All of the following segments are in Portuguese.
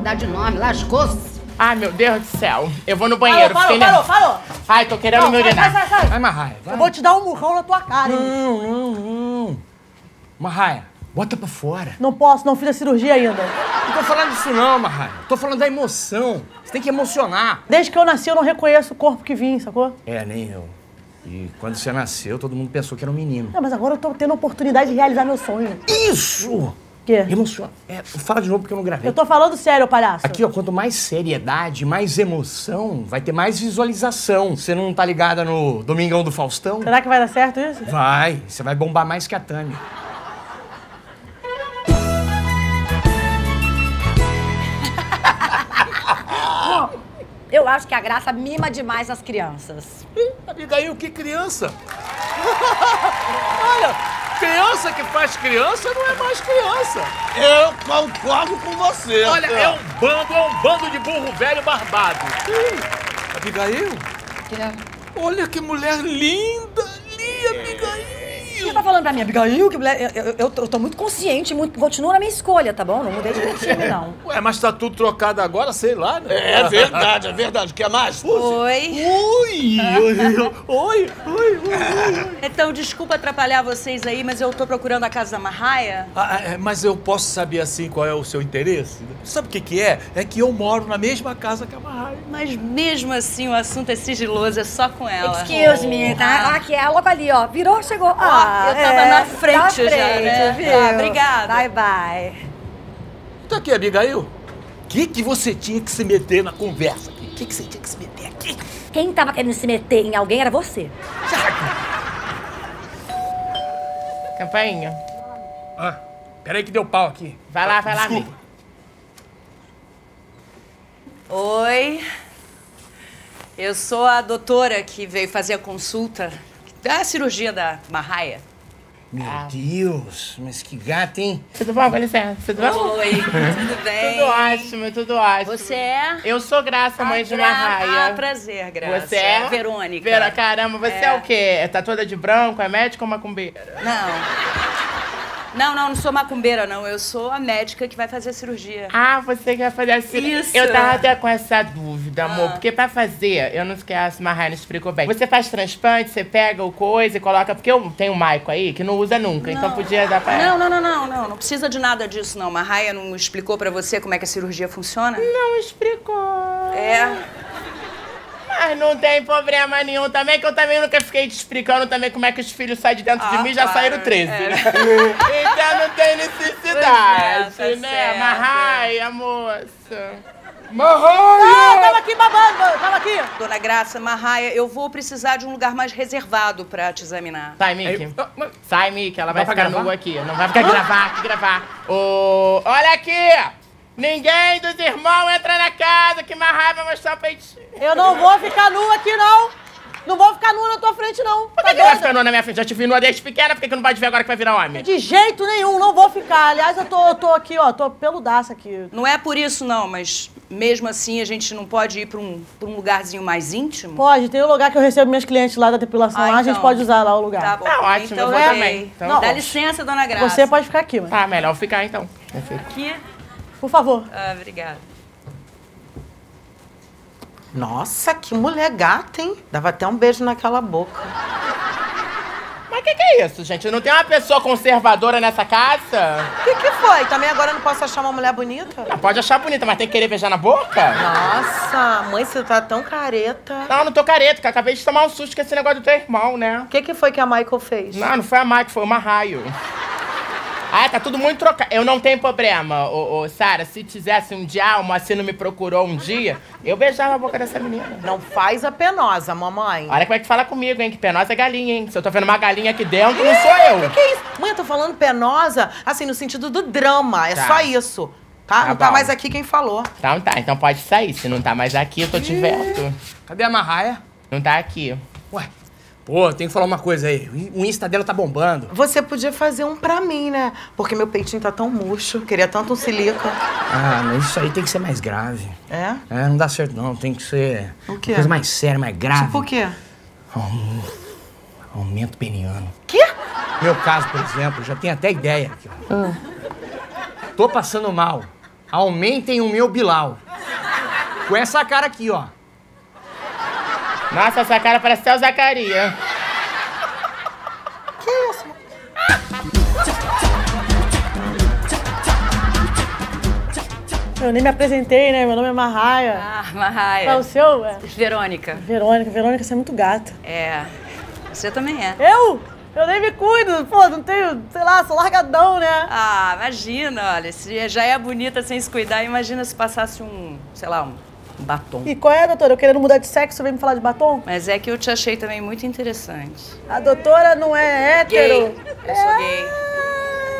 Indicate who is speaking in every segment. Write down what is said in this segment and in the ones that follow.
Speaker 1: mudar de nome, lascou-se.
Speaker 2: Ai, meu Deus do céu. Eu vou no banheiro.
Speaker 3: Parou, parou, parou, parou.
Speaker 2: Ai, tô querendo
Speaker 3: Não,
Speaker 2: me urinar.
Speaker 3: sai, sai, sai.
Speaker 4: Vai, Marraia, vai.
Speaker 3: Eu vou te dar um murrão na tua cara, hein?
Speaker 4: Não, não, não. Marraia, bota pra fora.
Speaker 3: Não posso, não fiz a cirurgia ainda.
Speaker 4: Não tô falando disso não, Marraia. Tô falando da emoção. Você tem que emocionar.
Speaker 3: Desde que eu nasci, eu não reconheço o corpo que vim, sacou?
Speaker 4: É, nem eu. E quando você nasceu, todo mundo pensou que era um menino.
Speaker 3: Não, mas agora eu tô tendo a oportunidade de realizar meu sonho.
Speaker 4: Isso!
Speaker 3: O quê?
Speaker 4: Emociona. É, fala de novo porque eu não gravei.
Speaker 3: Eu tô falando sério, palhaço.
Speaker 4: Aqui, ó, quanto mais seriedade, mais emoção, vai ter mais visualização. Você não tá ligada no Domingão do Faustão?
Speaker 3: Será que vai dar certo isso?
Speaker 4: Vai, você vai bombar mais que a Tami.
Speaker 1: Eu acho que a Graça mima demais as crianças.
Speaker 5: Abigail, que criança? Olha, criança que faz criança não é mais criança.
Speaker 6: Eu concordo com você.
Speaker 5: Olha, é um bando, é um bando de burro velho barbado. Abigail? Olha que mulher linda ali, Abigail.
Speaker 1: Você tá falando pra mim, Abigail, que mulher- eu, eu, eu tô- eu tô muito consciente, muito, continuo na minha escolha, tá bom? Não mudei de time, não.
Speaker 5: Ué, mas tá tudo trocado agora, sei lá, né?
Speaker 6: É verdade, é verdade. Quer mais?
Speaker 7: Oi.
Speaker 5: Oi, oi, oi, oi, oi.
Speaker 7: Então, desculpa atrapalhar vocês aí, mas eu tô procurando a casa da Marraia.
Speaker 5: Ah, é, mas eu posso saber assim qual é o seu interesse? Sabe o que que é? É que eu moro na mesma casa que a Marraia.
Speaker 7: Mas mesmo assim, o assunto é sigiloso, é só com ela.
Speaker 1: Excuse me, tá? Aqui, é logo ali, ó. Virou, chegou. Ah,
Speaker 7: eu tava na frente
Speaker 1: na
Speaker 7: já, né?
Speaker 1: viu?
Speaker 7: Tá, obrigada.
Speaker 1: Bye, bye.
Speaker 5: Tá aqui, Abigail. O que, que você tinha que se meter na conversa? O que, que você tinha que se meter aqui?
Speaker 1: Quem tava querendo se meter em alguém era você.
Speaker 2: Campainha.
Speaker 4: Ah, peraí que deu pau aqui.
Speaker 2: Vai lá, vai lá,
Speaker 4: Desculpa.
Speaker 2: amiga.
Speaker 7: Oi. Eu sou a doutora que veio fazer a consulta da cirurgia da Marraia.
Speaker 4: Meu Deus, mas que gata, hein?
Speaker 2: Tudo bom? Com licença. Tudo bom?
Speaker 7: Oi, tudo bem?
Speaker 2: Tudo ótimo, tudo ótimo.
Speaker 7: Você é?
Speaker 2: Eu sou Graça, mãe
Speaker 7: Ah,
Speaker 2: de
Speaker 7: Gra-
Speaker 2: Marraia.
Speaker 7: Ah, prazer, Graça.
Speaker 2: Você é?
Speaker 7: Verônica.
Speaker 2: Vera, caramba, você é.
Speaker 7: É.
Speaker 2: o quê? Tá toda de branco? É médica ou macumbeira?
Speaker 7: Não. Não, não, não sou macumbeira, não. Eu sou a médica que vai fazer a cirurgia.
Speaker 2: Ah, você quer fazer a cirurgia?
Speaker 7: Isso.
Speaker 2: Eu tava até com essa dúvida, amor.
Speaker 7: Ah.
Speaker 2: Porque pra fazer, eu não esqueço, Marraia não explicou bem. Você faz transplante, você pega o coisa e coloca... Porque eu tenho um Maico aí que não usa nunca, então podia dar pra
Speaker 7: Não, não, não, não, não. Não precisa de nada disso, não. Marraia não explicou pra você como é que a cirurgia funciona?
Speaker 2: Não explicou.
Speaker 7: É.
Speaker 2: Mas não tem problema nenhum também, que eu também nunca fiquei te explicando também como é que os filhos saem de dentro de
Speaker 7: Ah,
Speaker 2: mim, já saíram 13.
Speaker 7: É.
Speaker 2: então não tem necessidade,
Speaker 7: é, tá
Speaker 2: né?
Speaker 7: certo.
Speaker 2: Marraia, moça.
Speaker 3: Não, tava aqui babando, tava aqui.
Speaker 7: Dona Graça, Marraia, eu vou precisar de um lugar mais reservado pra te examinar.
Speaker 2: Sai, Mickey.
Speaker 4: Ah,
Speaker 2: Sai, Mickey. Ela vai
Speaker 4: Vai
Speaker 2: ficar
Speaker 4: gravar?
Speaker 2: nua aqui. Não vai ficar gravar aqui, gravar. Ô, olha aqui! Ninguém dos irmãos entra na casa que Marraia vai mostrar o peitinho.
Speaker 3: Eu não vou ficar nua aqui, não. Não vou ficar nua na tua frente, não.
Speaker 2: Por
Speaker 3: Tá
Speaker 2: que, que vai ficar nua na minha frente? Já te vi nua desde pequena, por que, que não pode ver agora que vai virar homem?
Speaker 3: De jeito nenhum, não vou ficar. Aliás, eu tô, eu tô aqui, ó, tô peludaça aqui.
Speaker 7: Não é por isso, não, mas mesmo assim a gente não pode ir pra um, pra um lugarzinho mais íntimo?
Speaker 3: Pode, tem um lugar que eu recebo minhas clientes lá da depilação.
Speaker 7: Ah,
Speaker 3: lá a gente
Speaker 7: então.
Speaker 3: pode usar lá o lugar.
Speaker 7: Tá bom.
Speaker 2: Tá ótimo,
Speaker 7: então,
Speaker 2: eu vou
Speaker 7: ok.
Speaker 2: também. Então,
Speaker 7: Dá
Speaker 2: não.
Speaker 7: licença, Dona Graça.
Speaker 3: Você pode ficar aqui, mas.
Speaker 2: Ah, melhor ficar então.
Speaker 7: Aqui.
Speaker 3: Por favor.
Speaker 7: Ah, obrigada.
Speaker 8: Nossa, que mulher gata, hein? Dava até um beijo naquela boca.
Speaker 2: Mas o que, que é isso, gente? Não tem uma pessoa conservadora nessa casa?
Speaker 8: O que, que foi? Também agora eu não posso achar uma mulher bonita?
Speaker 2: Não, pode achar bonita, mas tem que querer beijar na boca?
Speaker 8: Nossa, mãe, você tá tão careta.
Speaker 2: Não, não tô careta, que eu acabei de tomar um susto com esse negócio do teu irmão, né?
Speaker 8: O que, que foi que a Michael fez?
Speaker 2: Não, não foi a Mike, foi o Marraio. Ah, tá tudo muito trocado. Eu não tenho problema, ô, ô Sara. Se tivesse um dia, uma assim não me procurou um dia, eu beijava a boca dessa menina.
Speaker 8: Não faz a penosa, mamãe.
Speaker 2: Olha como é que fala comigo, hein? Que penosa é galinha, hein? Se eu tô vendo uma galinha aqui dentro, não sou eu.
Speaker 8: Que que é isso? Mãe, eu tô falando penosa, assim, no sentido do drama. É
Speaker 2: Tá.
Speaker 8: só isso. Tá?
Speaker 2: Tá
Speaker 8: não tá
Speaker 2: bom.
Speaker 8: mais aqui quem falou.
Speaker 2: Então tá, então pode sair. Se não tá mais aqui, eu tô te vendo.
Speaker 4: Cadê a Marraia?
Speaker 2: Não tá aqui.
Speaker 4: Ué, pô, tem que falar uma coisa aí. O Insta dela tá bombando.
Speaker 8: Você podia fazer um pra mim, né? Porque meu peitinho tá tão murcho. Queria tanto um silica.
Speaker 4: Ah, mas isso aí tem que ser mais grave.
Speaker 8: É?
Speaker 4: É, não dá certo não. Tem que ser
Speaker 8: O quê?
Speaker 4: coisa mais séria, mais grave.
Speaker 8: Tipo o quê?
Speaker 4: Aumento peniano.
Speaker 8: Quê?
Speaker 4: Meu caso, por exemplo, já tenho até ideia aqui, ó. Tô passando mal. aumentem o meu Bilal. Com essa cara aqui, ó.
Speaker 2: Nossa, essa cara parece até o Zacarias.
Speaker 3: Eu nem me apresentei, né? Meu nome é Marraia.
Speaker 7: Ah,
Speaker 3: Qual é
Speaker 7: Marraia.
Speaker 3: o seu? É.
Speaker 7: Verônica.
Speaker 3: Verônica. Verônica, você é muito gata.
Speaker 7: É. Você também é.
Speaker 3: Eu? Eu nem me cuido. Pô, não tenho, sei lá, sou largadão, né?
Speaker 7: Ah, imagina, olha, se já é bonita sem se cuidar, imagina se passasse um, sei lá, um batom.
Speaker 3: E qual é, doutora? Eu querendo mudar de sexo, vem me falar de batom?
Speaker 7: Mas é que eu te achei também muito interessante.
Speaker 3: A doutora não é hétero?
Speaker 7: Gay. Eu sou gay.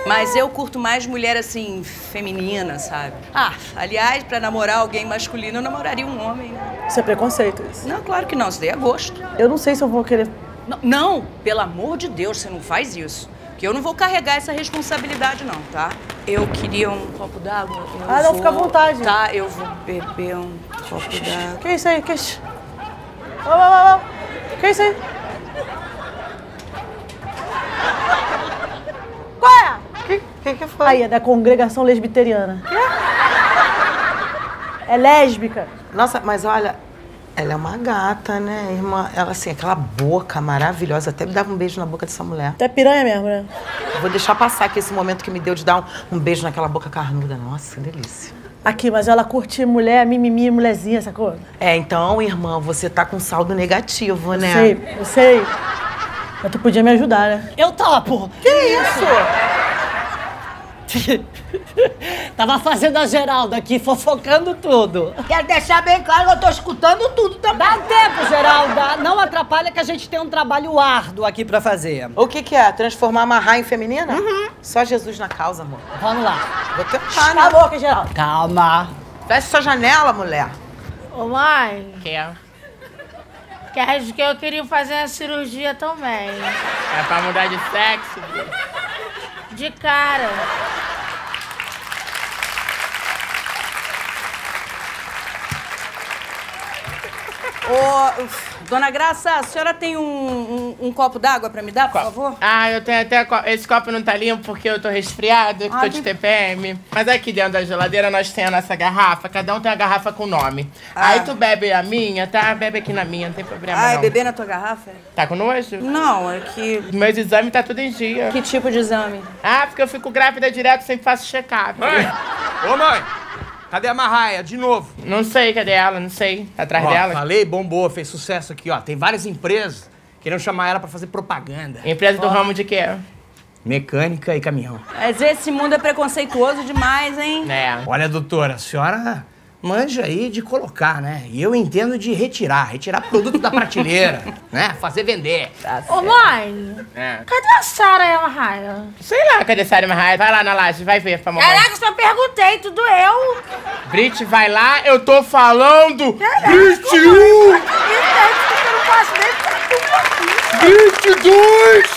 Speaker 7: Mas eu curto mais mulher assim, feminina, sabe? Ah, aliás, pra namorar alguém masculino, eu namoraria um homem, né?
Speaker 3: Isso é preconceito, isso.
Speaker 7: Não, claro que não, isso daí é gosto.
Speaker 3: Eu não sei se eu vou querer...
Speaker 7: Não, não, pelo amor de Deus, você não faz isso. Que eu não vou carregar essa responsabilidade, não, tá? Eu queria um copo d'água.
Speaker 3: Ah, não,
Speaker 7: vou-
Speaker 3: fica à vontade.
Speaker 7: Tá, eu vou beber um copo d'água.
Speaker 3: Que isso aí? Que isso? Ô, ô, ô, ô. Que isso aí? Qual é?
Speaker 8: Que, que que foi?
Speaker 3: Aí, é da congregação lesbiteriana. É lésbica.
Speaker 8: Nossa, mas olha, ela é uma gata, né, irmã? Ela, assim, aquela boca maravilhosa. Até me dava um beijo na boca dessa mulher.
Speaker 3: Tu é piranha mesmo, né?
Speaker 8: Vou deixar passar aqui esse momento que me deu de dar um, um beijo naquela boca carnuda. Nossa, que delícia.
Speaker 3: Aqui, mas ela curte mulher, mimimi, mulherzinha, sacou?
Speaker 8: É, então, irmã, você tá com saldo negativo, né?
Speaker 3: Sei, eu sei. Mas tu podia me ajudar, né?
Speaker 9: Eu topo!
Speaker 8: Que isso?
Speaker 9: Tava fazendo a Geralda aqui, fofocando tudo.
Speaker 1: Quero deixar bem claro que eu tô escutando tudo também.
Speaker 9: Dá tempo, Geralda. Não atrapalha que a gente tem um trabalho árduo aqui pra fazer.
Speaker 8: O que que é? Transformar a marra em feminina? Só Jesus na causa, amor.
Speaker 9: Vamos lá.
Speaker 8: Vou tentar, né?
Speaker 3: a boca, Geraldo.
Speaker 9: Calma.
Speaker 8: Fecha sua janela, mulher.
Speaker 1: Ô, mãe,
Speaker 2: Que é?
Speaker 1: quer que eu queria fazer a cirurgia também.
Speaker 2: É pra mudar de sexo?
Speaker 1: De cara.
Speaker 7: Ô, uf, dona Graça, a senhora tem um, um- um copo d'água pra me dar, por favor?
Speaker 2: Ah, eu tenho até. co- Esse copo não tá limpo porque eu tô resfriado, que
Speaker 7: Ah,
Speaker 2: tô de
Speaker 7: tem-
Speaker 2: TPM. Mas aqui dentro da geladeira nós temos a nossa garrafa, cada um tem uma garrafa com nome.
Speaker 7: Ah.
Speaker 2: Aí tu bebe a minha, tá? Bebe aqui na minha, não tem problema.
Speaker 7: Ai,
Speaker 2: não.
Speaker 7: beber na tua garrafa?
Speaker 2: Tá com nojo?
Speaker 7: Não, é que...
Speaker 2: Meus exames tá tudo em dia.
Speaker 7: Que tipo de exame?
Speaker 2: Ah, porque eu fico grávida direto, sempre faço check-up.
Speaker 4: Mãe! Ô, mãe! Cadê a Marraia? De novo.
Speaker 2: Não sei, cadê ela? Não sei. Tá atrás
Speaker 4: Ó,
Speaker 2: dela?
Speaker 4: falei, bombou, fez sucesso aqui, ó. Tem várias empresas querendo chamar ela pra fazer propaganda.
Speaker 2: Empresa do ramo de quê?
Speaker 4: Mecânica e caminhão.
Speaker 7: Mas esse mundo é preconceituoso demais, hein?
Speaker 2: É.
Speaker 4: Olha, doutora, a senhora manja aí de colocar, né? E eu entendo de retirar, retirar produto da prateleira, né? Fazer vender.
Speaker 1: Ô, mãe,
Speaker 2: É.
Speaker 1: cadê a Sara e a Marraia?
Speaker 2: Sei lá, cadê Sara Marraia? Vai lá na laje, vai ver pra mamãe.
Speaker 1: Caraca, só perguntei, tudo eu.
Speaker 2: Brit, vai lá, eu tô falando! Brit 1!
Speaker 1: Você não posso nem
Speaker 2: Brit 2!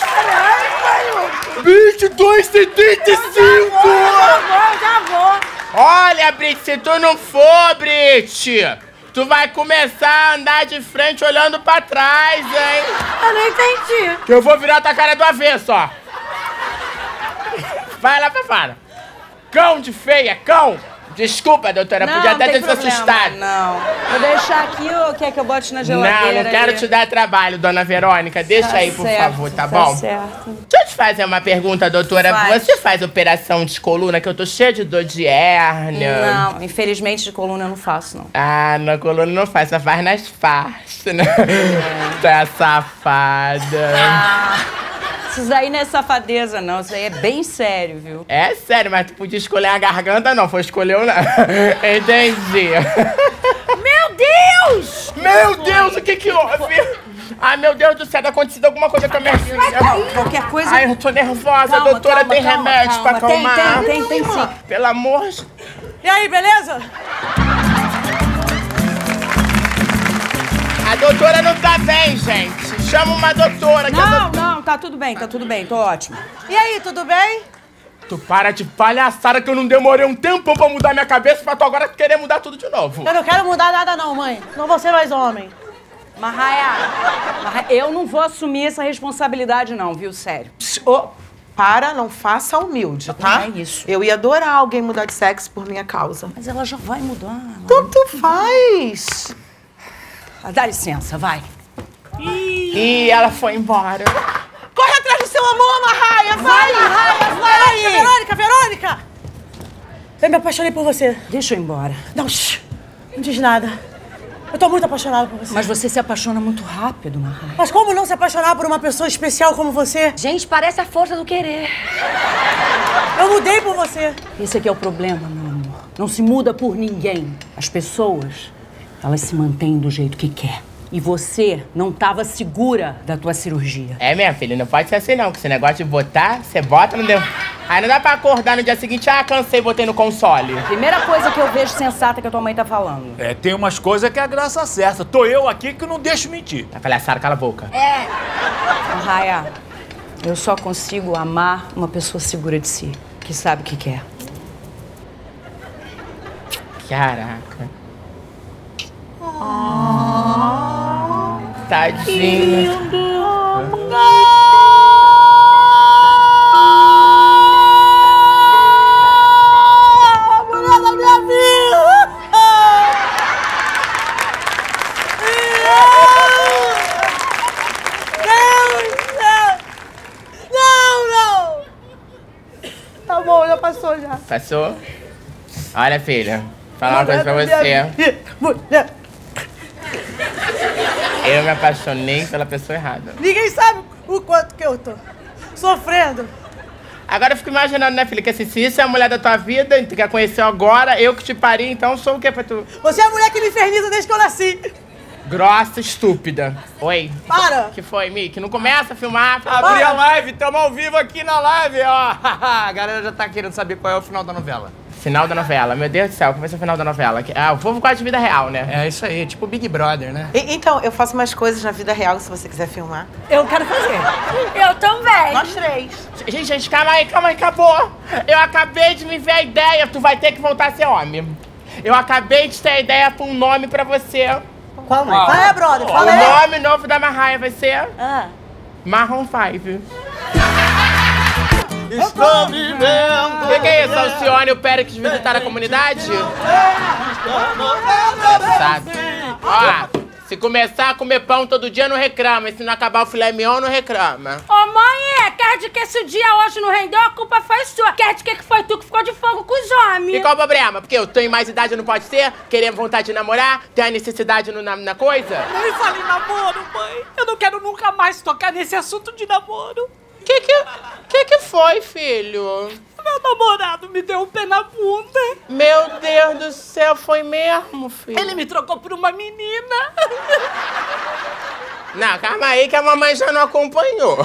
Speaker 2: Brit 275!
Speaker 1: vou, já vou.
Speaker 2: Olha, Brit, se tu não for, Brit, tu vai começar a andar de frente olhando pra trás, hein?
Speaker 1: Eu não entendi.
Speaker 2: Que eu vou virar tua cara do avesso, ó. Vai lá pra fora. Cão de feia, cão! Desculpa, doutora,
Speaker 7: Não,
Speaker 2: podia
Speaker 7: não
Speaker 2: até ter se assustado.
Speaker 7: Não. Vou deixar aqui ou quer que eu bote na
Speaker 2: Não,
Speaker 7: geladeira?
Speaker 2: não quero
Speaker 7: ali?
Speaker 2: te dar trabalho, dona Verônica. Deixa
Speaker 7: Tá
Speaker 2: aí, por
Speaker 7: certo,
Speaker 2: favor, tá,
Speaker 7: tá
Speaker 2: bom?
Speaker 7: certo.
Speaker 2: Deixa eu te fazer uma pergunta, doutora.
Speaker 7: Faz.
Speaker 2: Você faz operação de coluna, que eu tô cheia de dor de hérnia.
Speaker 7: Não, infelizmente de coluna eu não faço, não.
Speaker 2: Ah, na coluna não faz, só faz nas faixas, né?
Speaker 7: É.
Speaker 2: Tá safada.
Speaker 7: Ah, Isso aí não é safadeza, não. Isso aí é bem sério, viu?
Speaker 2: É sério, mas tu podia escolher a garganta, não. Foi escolher o não. Entendi.
Speaker 1: Meu Deus!
Speaker 2: Meu Deus, o que que houve? Ai, meu Deus do céu, tá acontecido alguma coisa com a minha filha.
Speaker 7: Qualquer coisa.
Speaker 2: Ai, eu tô nervosa,
Speaker 7: Calma,
Speaker 2: doutora.
Speaker 7: calma,
Speaker 2: tem
Speaker 7: calma,
Speaker 2: remédio
Speaker 7: calma.
Speaker 2: pra
Speaker 7: Tem,
Speaker 2: acalmar?
Speaker 7: tem, tem, tem sim.
Speaker 2: Pelo amor de...
Speaker 3: E aí, beleza?
Speaker 2: A doutora não tá bem, gente. Chama uma doutora. Que
Speaker 7: Não,
Speaker 2: doutora...
Speaker 7: não, tá tudo bem, tá tudo bem, tô ótimo.
Speaker 3: E aí, tudo bem?
Speaker 2: Tu para de palhaçada que eu não demorei um tempão pra mudar minha cabeça pra tu agora querer mudar tudo de novo.
Speaker 3: Eu não quero mudar nada não, mãe. Não vou ser mais homem.
Speaker 7: Marraia, eu não vou assumir essa responsabilidade, não, viu? Sério.
Speaker 2: Ô,
Speaker 8: Para, não faça humilde, tá?
Speaker 7: Não é isso.
Speaker 8: Eu ia adorar alguém mudar de sexo por minha causa.
Speaker 7: Mas ela já vai mudar.
Speaker 8: Tanto faz.
Speaker 7: Ah, Dá licença, vai.
Speaker 2: E ela foi embora.
Speaker 8: Corre atrás do seu amor, Marraia! Vai, Marraia,
Speaker 3: Vai,
Speaker 8: vai!
Speaker 3: Verônica, Verônica! Eu me apaixonei por você.
Speaker 7: Deixa eu ir embora.
Speaker 3: Não, shh, não diz nada. Eu tô muito apaixonada por você.
Speaker 7: Mas você se apaixona muito rápido, Marraia.
Speaker 3: Mas como não se apaixonar por uma pessoa especial como você?
Speaker 7: Gente, parece a força do querer.
Speaker 3: Eu mudei por você.
Speaker 7: Esse aqui é o problema, meu amor. Não se muda por ninguém. As pessoas, elas se mantêm do jeito que quer. E você não estava segura da tua cirurgia.
Speaker 2: É, minha filha, não pode ser assim não, que esse negócio de botar, você bota no... Deu... Aí não dá pra acordar no dia seguinte, ah, cansei, botei no console.
Speaker 7: Primeira coisa que eu vejo sensata que a tua mãe tá falando.
Speaker 5: É, tem umas coisas que é a graça certa. Tô eu aqui que não deixo mentir.
Speaker 2: Tá palhaçada, cala a boca.
Speaker 7: Raya, eu só consigo amar uma pessoa segura de si, que sabe o que quer.
Speaker 2: Caraca. Tadinha.
Speaker 3: A mulher da minha vida! Deus! Não, não! Tá bom, já passou já.
Speaker 2: Passou? Olha, filha, vou falar uma coisa pra você.
Speaker 3: Mulher.
Speaker 2: Eu me apaixonei pela pessoa errada.
Speaker 3: Ninguém sabe o quanto que eu tô sofrendo.
Speaker 2: Agora eu fico imaginando, né, filha, que assim, se isso é a mulher da tua vida, e tu quer conhecer agora, eu que te pari, então sou o quê pra tu?
Speaker 3: Você é a mulher que me inferniza desde que eu nasci.
Speaker 2: Grossa, estúpida. Oi.
Speaker 3: Para!
Speaker 2: que foi, Mickey? Não começa a filmar?
Speaker 4: Abri a live, tamo ao vivo aqui na live, ó. a galera já tá querendo saber qual é o final da novela.
Speaker 2: Final da novela. Meu Deus do céu, como vai ser o final da novela? Ah, o povo gosta de vida real, né?
Speaker 4: É isso aí, tipo Big Brother, né?
Speaker 8: E- então, eu faço umas coisas na vida real, se você quiser filmar.
Speaker 3: Eu quero fazer.
Speaker 7: Eu também.
Speaker 8: Nós três.
Speaker 2: Gente, gente, calma aí, calma aí, acabou. Eu acabei de me ver a ideia, tu vai ter que voltar a ser homem. Eu acabei de ter a ideia pra um nome pra você.
Speaker 3: Qual é? Fala aí, brother.
Speaker 2: O
Speaker 3: Fala aí.
Speaker 2: nome novo da Marraia vai ser
Speaker 3: Ah.
Speaker 2: Marrom Five.
Speaker 6: Estou vivendo.
Speaker 2: O que, que é isso? Alcione e o Périx visitaram a comunidade? Sabe? Ó, se começar a comer pão todo dia, não reclama. E se não acabar o filé mignon, não reclama.
Speaker 10: Ô mãe, é, quer de que esse o dia hoje não rendeu, a culpa foi sua. Quer de que que foi tu que ficou de fogo com os
Speaker 2: E
Speaker 10: homens.
Speaker 2: qual o problema? Porque eu tenho mais idade, não pode ser? Querer vontade de namorar? Ter a necessidade no- na, na coisa?
Speaker 9: Não me fale namoro, mãe. Eu não quero nunca mais tocar nesse assunto de namoro.
Speaker 2: Que que, que que foi, filho?
Speaker 9: Meu namorado me deu um pé na bunda.
Speaker 2: Meu Deus do céu, foi mesmo, filho?
Speaker 9: Ele me trocou por uma menina.
Speaker 2: Não, calma aí que a mamãe já não acompanhou.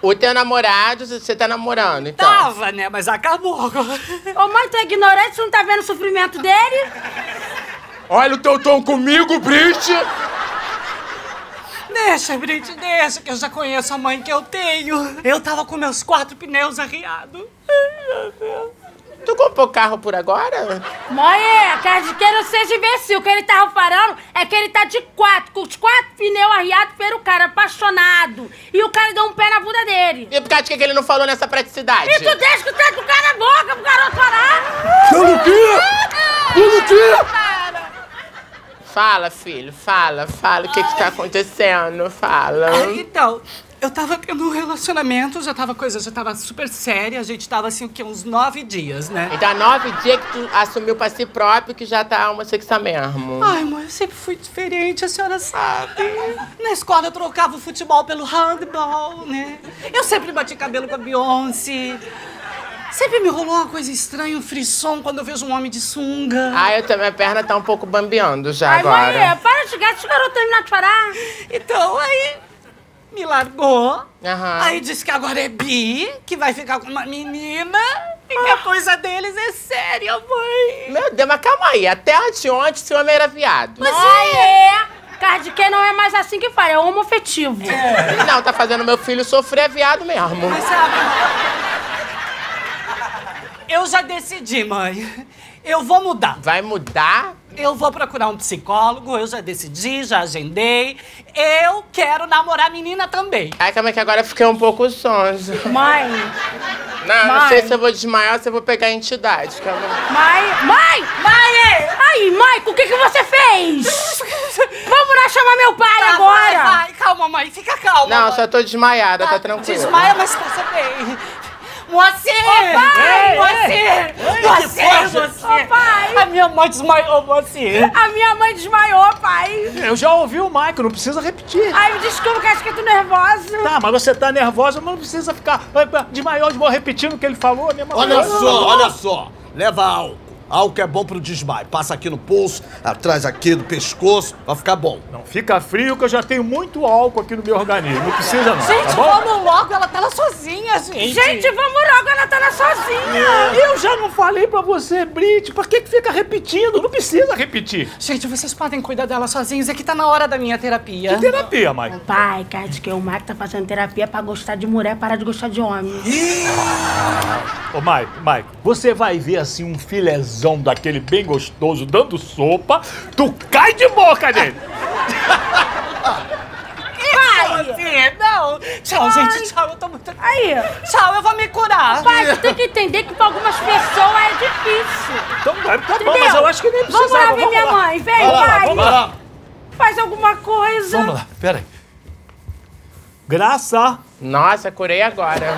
Speaker 2: O teu namorado, você tá namorando, então.
Speaker 9: Tava, né? Mas acabou agora.
Speaker 10: Ô mãe, tu é ignorante, tu não tá vendo o sofrimento dele?
Speaker 5: Olha o teu tom comigo, Brit.
Speaker 9: Deixa, Brit, deixa, que eu já conheço a mãe que eu tenho. Eu tava com meus quatro pneus arriados.
Speaker 2: Tu comprou carro por agora?
Speaker 10: Mãe, é, quer de que não seja imbecil. O que ele tava falando é que ele tá de quatro, com os quatro pneus arriados pelo cara, apaixonado. E o cara deu um pé na bunda dele.
Speaker 2: E por causa de que ele não falou nessa praticidade?
Speaker 10: E tu deixa que tá com o cara na boca pro garoto parar?
Speaker 5: Pelo quê? Pelo quê?
Speaker 2: Fala, filho, fala, fala. O que que tá acontecendo? Fala.
Speaker 9: Ah, então, eu tava tendo um relacionamento, já tava coisa, já tava super séria. A gente tava assim, o quê? Uns nove dias, né?
Speaker 2: Então, há nove dias que tu assumiu pra si próprio que já tá homossexual mesmo.
Speaker 9: Ai, mãe, eu sempre fui diferente, a senhora sabe. Na escola eu trocava o futebol pelo handball, né? Eu sempre bati cabelo com a Beyoncé. Sempre me rolou uma coisa estranha, um frisson quando eu vejo um homem de sunga.
Speaker 2: Ah, eu também, a perna tá um pouco bambeando já
Speaker 10: Ai,
Speaker 2: agora.
Speaker 10: mãe, é, para de chegar, esse garoto terminar de parar.
Speaker 9: Então, aí me largou.
Speaker 2: Aham.
Speaker 9: Aí disse que agora é bi, que vai ficar com uma menina e que a coisa deles é séria, mãe.
Speaker 2: Meu Deus, mas calma aí. Até anteontem esse homem era viado.
Speaker 10: Mas é, cara de que não é mais assim que fala, é homofetivo.
Speaker 2: Não, tá fazendo meu filho sofrer é viado mesmo.
Speaker 9: Mas sabe, eu já decidi, mãe. Eu vou mudar.
Speaker 2: Vai mudar?
Speaker 9: eu vou procurar um psicólogo, eu já decidi, já agendei. Eu quero namorar a menina também.
Speaker 2: Ai, calma que agora eu fiquei um pouco sonsa.
Speaker 10: Mãe,
Speaker 2: Não, não
Speaker 10: Mãe.
Speaker 2: sei se eu vou desmaiar ou se eu vou pegar a entidade. Calma.
Speaker 10: mãe, mãe! Mãe! Ai, mãe, o que que você fez? Vamos lá chamar meu pai
Speaker 9: Tá,
Speaker 10: agora!
Speaker 9: vai, vai, calma, mãe, fica calma.
Speaker 2: Não,
Speaker 9: mãe.
Speaker 2: só tô desmaiada, tá tranquilo.
Speaker 9: Desmaia, mas passa bem. Moacir!
Speaker 10: pai!
Speaker 9: Moacir! Moacir, Moacir!
Speaker 10: Ô, pai!
Speaker 9: A minha mãe desmaiou, Moacir.
Speaker 10: A minha mãe desmaiou, pai!
Speaker 5: Eu já ouvi o Michael, não precisa repetir.
Speaker 10: Ai, me desculpa que acho que eu tô nervosa.
Speaker 5: Tá, mas você tá nervosa, mas não precisa ficar de maior de boa repetindo o que ele falou, mesma
Speaker 6: Olha só, olha só. Leva álcool. Álcool é bom pro desmaio. Passa aqui no pulso, atrás aqui do pescoço, vai ficar bom.
Speaker 5: Não fica frio que eu já tenho muito álcool aqui no meu organismo. Não precisa não,
Speaker 9: Gente,
Speaker 5: tá bom?
Speaker 9: vamos logo, ela tá lá sozinha, gente.
Speaker 10: Gente, vamos logo, ela tá lá sozinha.
Speaker 5: Eu já não falei pra você, Brit. Pra que que fica repetindo? Não precisa repetir.
Speaker 9: Gente, vocês podem cuidar dela sozinhos, é que tá na hora da minha terapia.
Speaker 5: Que terapia, Mike?
Speaker 10: Pai, cara, que o Mike tá fazendo terapia pra gostar de mulher parar de gostar de homem.
Speaker 5: Ô, Mike, Mike, você vai ver assim um filezão daquele bem gostoso dando sopa, tu cai de boca nele.
Speaker 9: Pai! Não! Tchau, gente, tchau, eu tô muito...
Speaker 10: Aí,
Speaker 9: Tchau, eu vou me curar.
Speaker 10: pai, tu tem que entender que pra algumas pessoas é difícil.
Speaker 5: Então vai, tá bom, mas eu acho que nem precisava.
Speaker 10: Vamos lá ver minha
Speaker 5: lá.
Speaker 10: mãe. Vem,
Speaker 5: Vamos lá, vamos lá.
Speaker 10: Faz alguma coisa.
Speaker 5: Vamos lá, pera aí. Graça.
Speaker 2: Nossa, curei agora.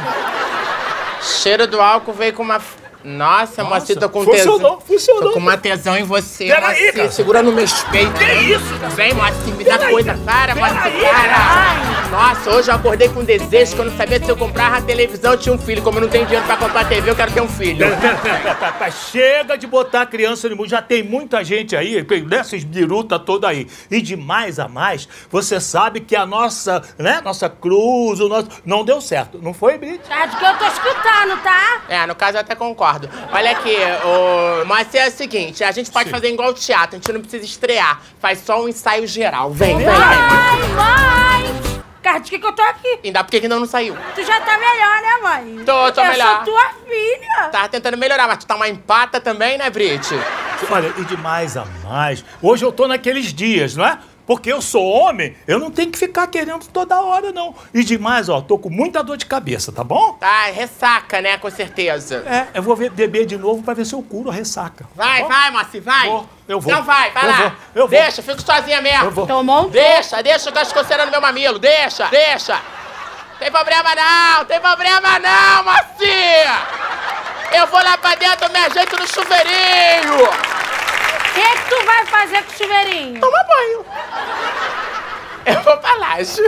Speaker 2: Cheiro do álcool veio com uma. Nossa, Moacir, tô com
Speaker 5: funcionou,
Speaker 2: tesão.
Speaker 5: funcionou.
Speaker 2: Tô com uma tesão em você,
Speaker 5: Peraí,
Speaker 2: Moacir.
Speaker 5: cara.
Speaker 2: Segura no meus peitos. Que
Speaker 5: isso?
Speaker 2: Vem, Moacir, me dá
Speaker 5: Peraí,
Speaker 2: coisa.
Speaker 5: cara.
Speaker 2: Para,
Speaker 5: Peraí,
Speaker 2: para. Nossa, hoje eu acordei com desejo que eu não sabia se eu comprava a televisão eu tinha um filho. Como eu não tenho dinheiro pra comprar TV, eu quero ter um filho.
Speaker 5: Pera, pera, pera, pera, pera, pera. Chega de botar a criança no mundo. Já tem muita gente aí, dessas biruta toda aí. E de mais a mais, você sabe que a nossa, né, nossa cruz, o nosso. Não deu certo. Não foi, Brit?
Speaker 10: Tá, de que eu tô escutando, tá?
Speaker 2: É, no caso eu até concordo. Olha aqui, o... mas é o seguinte, a gente pode
Speaker 5: Sim.
Speaker 2: fazer igual o teatro, a gente não precisa estrear. Faz só um ensaio geral. Vem, vem.
Speaker 10: Mãe, mãe! Cara, de que que eu tô aqui?
Speaker 2: Ainda por que ainda não saiu?
Speaker 10: Tu já tá melhor, né, mãe?
Speaker 2: Tô, tô
Speaker 10: eu
Speaker 2: melhor.
Speaker 10: sou tua filha.
Speaker 2: Tava tentando melhorar, mas tu tá uma empata também, né, Brit?
Speaker 5: Olha, e de mais a mais, hoje eu tô naqueles dias, não é? Porque eu sou homem, eu não tenho que ficar querendo toda hora, não. E de mais, ó, tô com muita dor de cabeça, tá bom?
Speaker 2: Tá, ressaca, né, com certeza.
Speaker 5: É, eu vou ver- beber de novo pra ver se eu curo a ressaca.
Speaker 2: Vai,
Speaker 5: tá
Speaker 2: vai, Moacir, vai.
Speaker 5: Vou, eu vou.
Speaker 2: Então vai, vai
Speaker 5: Eu
Speaker 2: lá.
Speaker 5: vou, eu vou.
Speaker 2: Deixa, fico sozinha mesmo.
Speaker 5: Eu vou.
Speaker 10: Tomou um
Speaker 2: Deixa, deixa eu tô coceira no meu mamilo. Deixa, deixa. Tem problema não, tem problema não, Moacir. Eu vou lá pra dentro, me ajeito no chuveirinho.
Speaker 10: O que que tu vai fazer com o chuveirinho?
Speaker 2: Toma banho. Eu vou pra laje.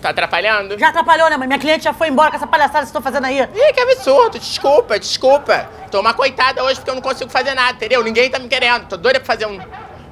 Speaker 2: Tá atrapalhando?
Speaker 3: Já atrapalhou, né, mãe? Minha cliente já foi embora com essa palhaçada que vocês estão fazendo aí.
Speaker 2: Ih, que absurdo. Desculpa, desculpa. Tô uma coitada hoje porque eu não consigo fazer nada, entendeu? Ninguém tá me querendo. Tô doida pra fazer um,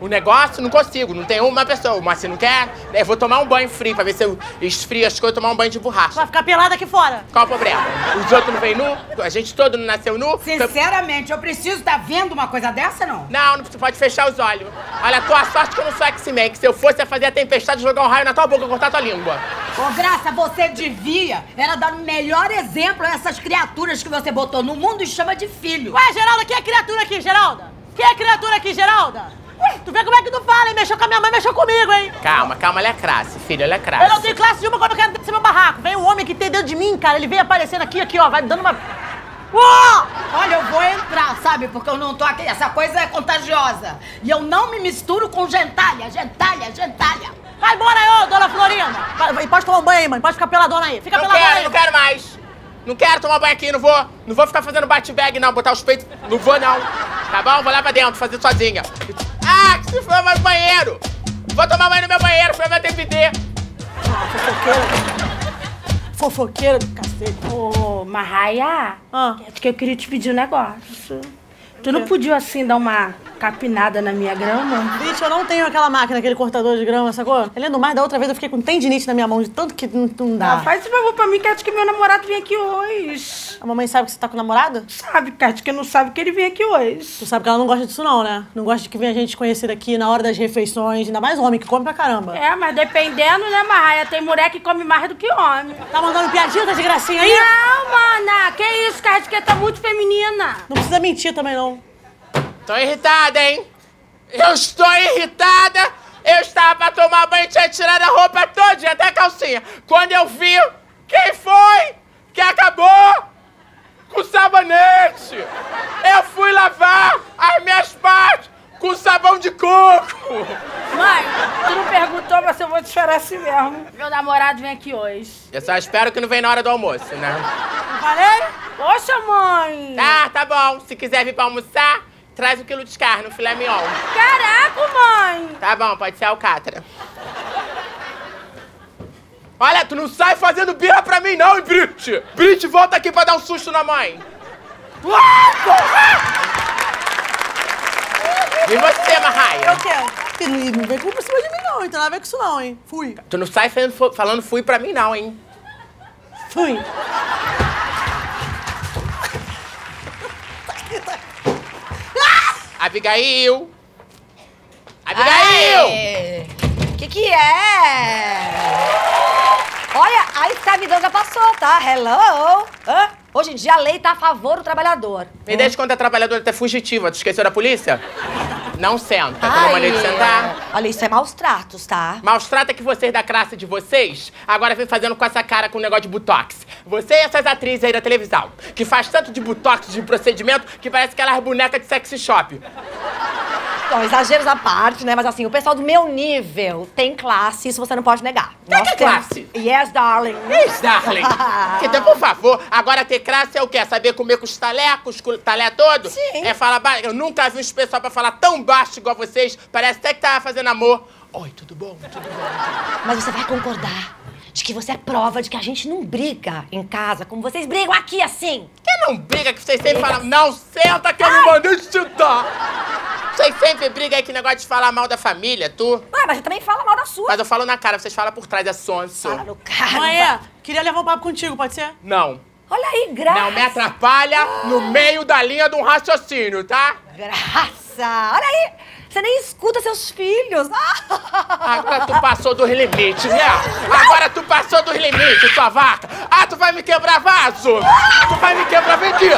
Speaker 2: um negócio, não consigo. Não tem uma pessoa. Mas se não quer, eu vou tomar um banho frio pra ver se eu esfrio as coisas e tomar um banho de borracha.
Speaker 3: Vai ficar pelada aqui fora.
Speaker 2: Qual o problema? Os outros não vêm nu? A gente todo não nasceu nu?
Speaker 11: Sinceramente, eu preciso estar vendo uma coisa dessa, não?
Speaker 2: Não, não, você pode fechar os olhos. Olha, a tua sorte que eu não sou X-Men, que se eu fosse ia fazer a tempestade, jogar um raio na tua boca e cortar tua língua.
Speaker 11: Ô, Graça, você devia era dar o melhor exemplo a essas criaturas que você botou no mundo e chama de filho.
Speaker 3: Ué, Geralda, quem é criatura aqui, Geralda? Quem é criatura aqui, Geralda? Ué, tu vê como é que tu fala, hein? Mexeu com a minha mãe, mexeu comigo, hein?
Speaker 2: Calma, calma, ela é crasse, filho, ela é
Speaker 3: Eu
Speaker 2: crasse.
Speaker 3: não tenho classe nenhuma quando eu quero descer meu barraco. Vem um homem que tem dentro de mim, cara. Ele vem aparecendo aqui, aqui, ó. Vai me dando uma... Uó!
Speaker 11: Olha, eu vou entrar, sabe? Porque eu não tô aqui. Essa coisa é contagiosa. E eu não me misturo com gentalha, gentalha, gentalha.
Speaker 3: Vai embora aí, ô, dona Florinda. Vai- Pode tomar um banho aí, mãe. Pode ficar peladona aí. Fica
Speaker 2: Não
Speaker 3: peladona
Speaker 2: quero,
Speaker 3: aí.
Speaker 2: não quero mais. Não quero tomar banho aqui, não vou. Não vou ficar fazendo bate-bag, não. Botar os peitos. Não vou, não. Tá bom? Vou lá pra dentro, fazer sozinha. Ah, que se for mais banheiro. Vou tomar banho no meu banheiro, pra ver TPD.
Speaker 3: Fofoqueira do cacete.
Speaker 10: Ô, Marraia,
Speaker 3: Ah.
Speaker 10: acho que eu queria te pedir um negócio. Tu não podia assim dar uma capinada na minha grama?
Speaker 3: Bitch, eu não tenho aquela máquina, aquele cortador de grama, sacou? Além do mais, da outra vez eu fiquei com tendinite na minha mão, de tanto que não, não dá.
Speaker 10: Ah, faz esse favor pra mim, que acho que meu namorado vem aqui hoje.
Speaker 3: A mamãe sabe que você tá com namorado?
Speaker 10: Sabe, Kátia, que não sabe que ele vem aqui hoje.
Speaker 3: Tu sabe que ela não gosta disso não, né? Não gosta de que venha gente conhecida aqui na hora das refeições, ainda mais homem, que come pra caramba.
Speaker 10: É, mas dependendo, né, Marraia? Tem mulher que come mais do que homem.
Speaker 3: Tá mandando piadinha, tá de gracinha aí?
Speaker 10: Não, mana! Que isso, Kátia, que tá muito feminina.
Speaker 3: Não precisa mentir também, não.
Speaker 2: Tô irritada, hein? Eu estou irritada! Eu estava pra tomar banho e tinha tirado a roupa toda, até a calcinha. Quando eu vi, quem foi que acabou com o sabonete? Eu fui lavar as minhas partes com sabão de coco.
Speaker 10: Mãe, tu não perguntou, mas eu vou te esperar assim mesmo. Meu namorado vem aqui hoje.
Speaker 2: Eu só espero que não venha na hora do almoço, né?
Speaker 10: Falei? Poxa, mãe!
Speaker 2: Tá, tá bom. Se quiser vir pra almoçar, traz um quilo de carne, um filé mignon.
Speaker 10: Caraca, mãe!
Speaker 2: Tá bom, pode ser alcatra. Olha, tu não sai fazendo birra pra mim não, hein, Brit? Brit, volta aqui pra dar um susto na mãe. E você, Marraia?
Speaker 3: Eu quero. Não, não vem por cima de mim, não. Não nada a ver com isso, não, hein? Fui.
Speaker 2: Tu não sai falando, falando fui pra mim não, hein?
Speaker 3: Fui.
Speaker 2: Abigail! Abigail!
Speaker 1: O que que é? Olha, a escravidão já passou, tá? Hello? Hã? Hoje em dia a lei tá a favor do trabalhador.
Speaker 2: Me deixa quando a trabalhadora tá fugitiva. Tu esqueceu da polícia? Não senta. Tem uma maneira de sentar?
Speaker 1: Olha, isso é maus tratos, tá?
Speaker 2: Maus trata que vocês da classe de vocês agora vem fazendo com essa cara com o negócio de botox. Você e essas atrizes aí da televisão, que faz tanto de botox, de procedimento, que parece aquelas bonecas de sexy shop.
Speaker 1: Então, exageros à parte, né? Mas assim, o pessoal do meu nível tem classe, isso você não pode negar.
Speaker 2: Tem
Speaker 1: Nós
Speaker 2: que
Speaker 1: temos-
Speaker 2: classe?
Speaker 1: Yes, darling.
Speaker 2: Yes, darling. Então, por favor, agora ter classe é o quê? Saber comer com os talecos, com o talé todo?
Speaker 1: Sim.
Speaker 2: É falar baixo. Eu nunca vi uns pessoal pra falar tão baixo igual vocês. Parece até que tava fazendo amor. Oi, tudo bom? Tudo bom?
Speaker 1: Mas você vai concordar de que você é prova de que a gente não briga em casa como vocês brigam aqui assim.
Speaker 2: Quem não briga que vocês sempre falam, não senta que eu não mandei sentar. Vocês sempre brigam aí que negócio de falar mal da família, tu.
Speaker 1: Ué, mas você também fala mal da sua.
Speaker 2: Mas eu falo na cara, vocês falam por trás, é sonso.
Speaker 1: Fala no cara.
Speaker 3: Mãe, é, queria levar um papo contigo, pode ser?
Speaker 2: Não.
Speaker 1: Olha aí, graça.
Speaker 2: Não me atrapalha no meio da linha de um raciocínio, tá?
Speaker 1: Graça. Olha aí. Você nem escuta seus filhos.
Speaker 2: Agora tu passou dos limites, né? Agora tu passou dos limites, sua vaca. Ah, tu vai me quebrar vaso? Tu vai me quebrar, vem aqui.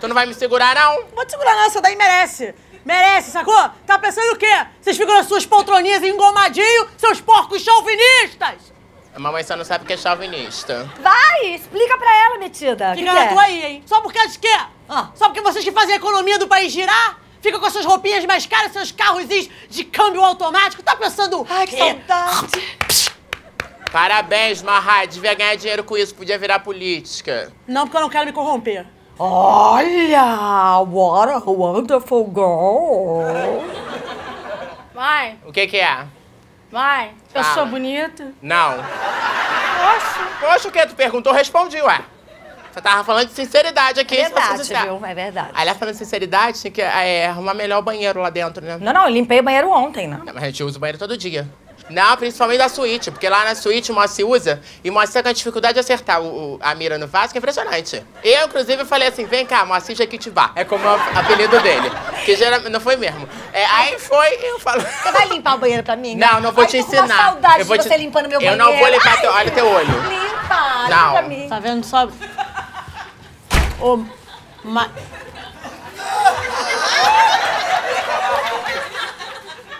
Speaker 2: Tu não vai me segurar, não?
Speaker 3: Vou te segurar não, essa daí merece. Merece, sacou? Tá pensando o quê? Vocês ficam nas suas poltroninhas engomadinho, seus porcos chauvinistas!
Speaker 2: A mamãe só não sabe o que é chauvinista.
Speaker 1: Vai, explica pra ela, metida.
Speaker 3: Que
Speaker 1: que
Speaker 3: garoto
Speaker 1: é?
Speaker 3: aí, hein? Só por causa de quê?
Speaker 1: Ah.
Speaker 3: Só porque vocês que fazem a economia do país girar? Ficam com suas roupinhas mais caras, seus carros de câmbio automático? Tá pensando...
Speaker 1: Ai, que saudade.
Speaker 2: Parabéns, Marrai. Devia ganhar dinheiro com isso. Podia virar política.
Speaker 3: Não, porque eu não quero me corromper.
Speaker 1: Olha, what a wonderful girl.
Speaker 10: Mãe,
Speaker 2: O que que é?
Speaker 10: mãe, eu
Speaker 2: Fala.
Speaker 10: sou bonita?
Speaker 2: Não.
Speaker 10: Poxa.
Speaker 2: Poxa, o que? Tu perguntou, respondi, ué. Você tava falando de sinceridade aqui. você
Speaker 1: Verdade, viu? É verdade.
Speaker 2: Aliás, falando de sinceridade, tinha que é, arrumar melhor o banheiro lá dentro, né?
Speaker 1: Não, não, eu limpei o banheiro ontem, né?
Speaker 2: Não, mas a gente usa o banheiro todo dia. Não, principalmente da suíte, porque lá na suíte o Moacir usa e o Moacir tá com a dificuldade de acertar o, o- a mira no vaso, que é impressionante. Eu, inclusive, falei assim: vem cá, Moacir Jequitibá. É como é o apelido dele. Que geralmente não foi mesmo. É, aí foi, eu falo.
Speaker 1: Você vai limpar o banheiro pra mim?
Speaker 2: Não, não vou
Speaker 1: Ai,
Speaker 2: te
Speaker 1: tô com uma
Speaker 2: ensinar.
Speaker 1: saudade
Speaker 2: eu vou
Speaker 1: de
Speaker 2: te...
Speaker 1: você limpando meu
Speaker 2: Eu
Speaker 1: banheiro.
Speaker 2: não vou limpar
Speaker 1: Ai,
Speaker 2: teu. Olha teu olho.
Speaker 1: Limpa,
Speaker 2: Não.
Speaker 1: limpa pra mim.
Speaker 3: Tá vendo só? Ô, ma...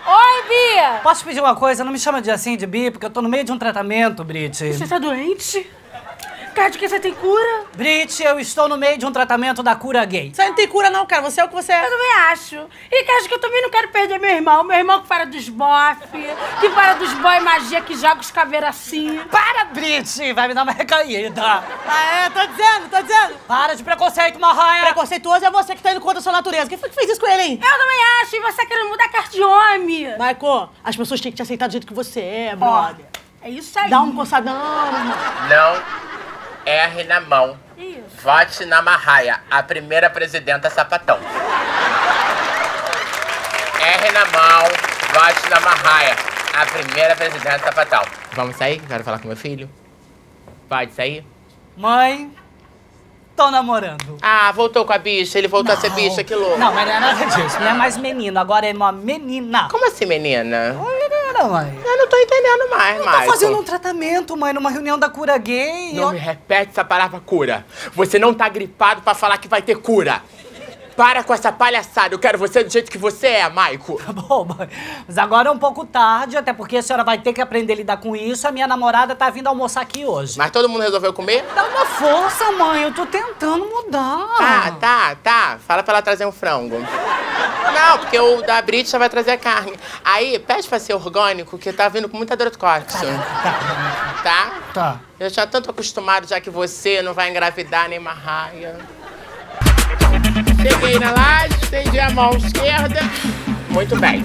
Speaker 10: Oi, Bia!
Speaker 9: Posso pedir uma coisa? Não me chama de assim, de bi, porque eu tô no meio de um tratamento, Brit.
Speaker 10: Você tá doente? Cara, de que você tem cura?
Speaker 9: Brit, eu estou no meio de um tratamento da cura gay.
Speaker 3: Você não tem cura não, cara. Você é o que você
Speaker 10: Eu
Speaker 3: é.
Speaker 10: também acho. E acho que eu também não quero perder meu irmão. Meu irmão que para dos bofe, que para dos boy magia, que joga os caveiros assim.
Speaker 9: Para, Brit! Vai me dar uma recaída.
Speaker 3: Ah, é? Tô dizendo, tô dizendo.
Speaker 9: Para de preconceito, Marraia!
Speaker 3: Preconceituoso é você que tá indo contra a sua natureza. Quem foi que fez isso com ele, hein?
Speaker 10: Eu também acho. E você querendo mudar a cara de homem.
Speaker 3: Michael, as pessoas têm que te aceitar do jeito que você é, brother.
Speaker 10: É isso aí.
Speaker 3: Dá um coçadão.
Speaker 2: Não erre na mão.
Speaker 10: Isso.
Speaker 2: Vote na Marraia, a primeira presidenta sapatão. R na mão, vote na Marraia, a primeira presidente da Patão. Vamos sair? Quero falar com meu filho. Pode sair?
Speaker 9: Mãe, tô namorando.
Speaker 2: Ah, voltou com a bicha. Ele voltou a ser bicha, que louco.
Speaker 9: Não, mas não é nada disso. Não é mais menino, agora é uma menina.
Speaker 2: Como assim, menina?
Speaker 9: Mãe.
Speaker 2: Eu não tô entendendo mais,
Speaker 9: Eu
Speaker 2: Maicon.
Speaker 9: tô fazendo um tratamento, mãe, numa reunião da cura gay.
Speaker 2: Não me repete essa palavra cura. Você não tá gripado pra falar que vai ter cura. Para com essa palhaçada. Eu quero você do jeito que você é, Maico.
Speaker 9: Tá bom, mãe. Mas agora é um pouco tarde, até porque a senhora vai ter que aprender a lidar com isso. A minha namorada tá vindo almoçar aqui hoje.
Speaker 2: Mas todo mundo resolveu comer?
Speaker 9: Dá uma força, mãe. Eu tô tentando mudar.
Speaker 2: Tá, tá, tá. Fala pra ela trazer um frango. Não, porque o da Brit já vai trazer a carne. Aí, pede pra ser orgânico, que tá vindo com muita dor de corte. Tá?
Speaker 9: Tá.
Speaker 2: Eu já tanto acostumado, já que você não vai engravidar nem marraia. Cheguei na laje, estendi a mão esquerda. Muito bem.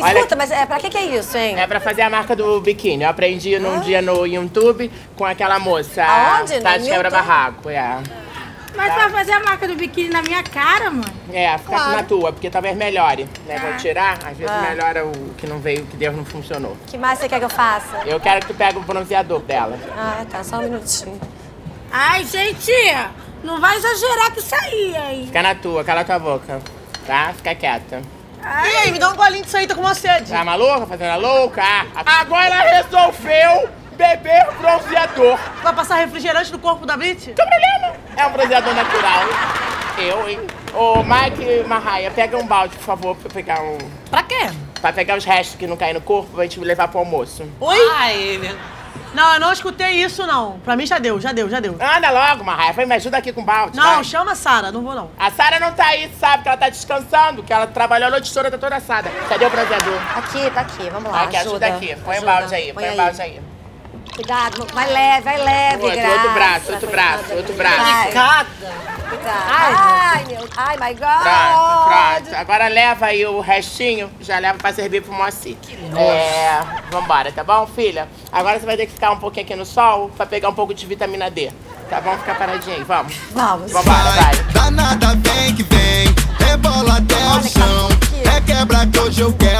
Speaker 2: Olha,
Speaker 1: Escuta, mas é, pra que que é isso, hein?
Speaker 2: é pra fazer a marca do biquíni. Eu aprendi num dia no YouTube com aquela moça.
Speaker 10: Aonde?
Speaker 2: Tá de quebra-barraco, é.
Speaker 10: Mas vai fazer a marca do biquíni na minha cara, mano?
Speaker 2: É, fica
Speaker 10: Claro.
Speaker 2: na tua, porque talvez melhore. Né? Vou
Speaker 10: Ah.
Speaker 2: tirar, às vezes
Speaker 1: Ah.
Speaker 2: melhora o que não veio, o que deu não funcionou.
Speaker 1: O que mais você quer que eu faça?
Speaker 2: Eu quero que tu pegue o bronzeador dela.
Speaker 1: Ah, tá, só um minutinho.
Speaker 10: Ai, gente, não vai exagerar com isso aí, hein?
Speaker 2: Fica na tua, cala tua boca. Tá? Fica quieta.
Speaker 3: E aí, me dá um golinho disso aí, tô com uma sede.
Speaker 2: Tá maluca? Fazendo a louca? Ah, Agora resolveu beber bronzeador.
Speaker 3: Vai passar refrigerante no corpo da Brit?
Speaker 2: Que problema? É um bronzeador natural. Eu, hein? Ô, Mike Marraia, pega um balde, por favor, pra pegar um...
Speaker 9: Pra quê?
Speaker 2: Pra pegar os restos que não caem no corpo pra gente levar pro almoço.
Speaker 3: Oi? Não, eu não escutei isso, não. Pra mim já deu, já deu, já deu.
Speaker 2: Anda logo, Marraia. Me ajuda aqui com o balde.
Speaker 3: Não,
Speaker 2: vai.
Speaker 3: chama a Sara, não vou não.
Speaker 2: A Sara não tá aí, sabe? Que ela tá descansando, que ela trabalhou a noite toda, tá toda assada. Cadê o bronzeador?
Speaker 1: Aqui, tá aqui, vamos lá,
Speaker 2: Aqui, ajuda aqui. Põe o balde aí, põe o balde aí.
Speaker 1: Cuidado, vai leve, vai leve,
Speaker 2: Outro,
Speaker 1: graça.
Speaker 2: outro braço, outro braço, outro braço.
Speaker 1: Vai. Cuidado. Ai, meu... Ai, my God.
Speaker 2: Pronto, pronto. Agora leva aí o restinho, já leva pra servir pro Moacir. É, vambora, tá bom, filha? Agora você vai ter que ficar um pouquinho aqui no sol pra pegar um pouco de vitamina D. Tá bom? Ficar paradinho aí, vamos.
Speaker 1: Vamos.
Speaker 2: Vambora, vai.
Speaker 12: Danada vem que vem, rebola até o chão. É quebra que hoje eu quero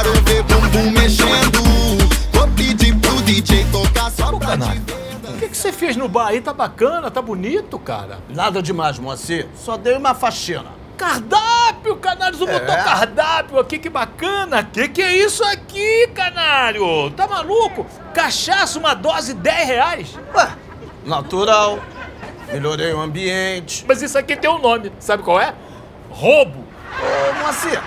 Speaker 5: no bar aí? Tá bacana, tá bonito, cara.
Speaker 6: Nada demais, Moacir. Só dei uma faxina.
Speaker 5: Cardápio, canário, você botou
Speaker 6: É.
Speaker 5: cardápio aqui, que bacana. Que que é isso aqui, canário? Tá maluco? Cachaça, uma dose, 10 reais?
Speaker 6: Ué, natural. Melhorei o ambiente.
Speaker 5: Mas isso aqui tem um nome, sabe qual é? Roubo.
Speaker 6: Ô, Moacir,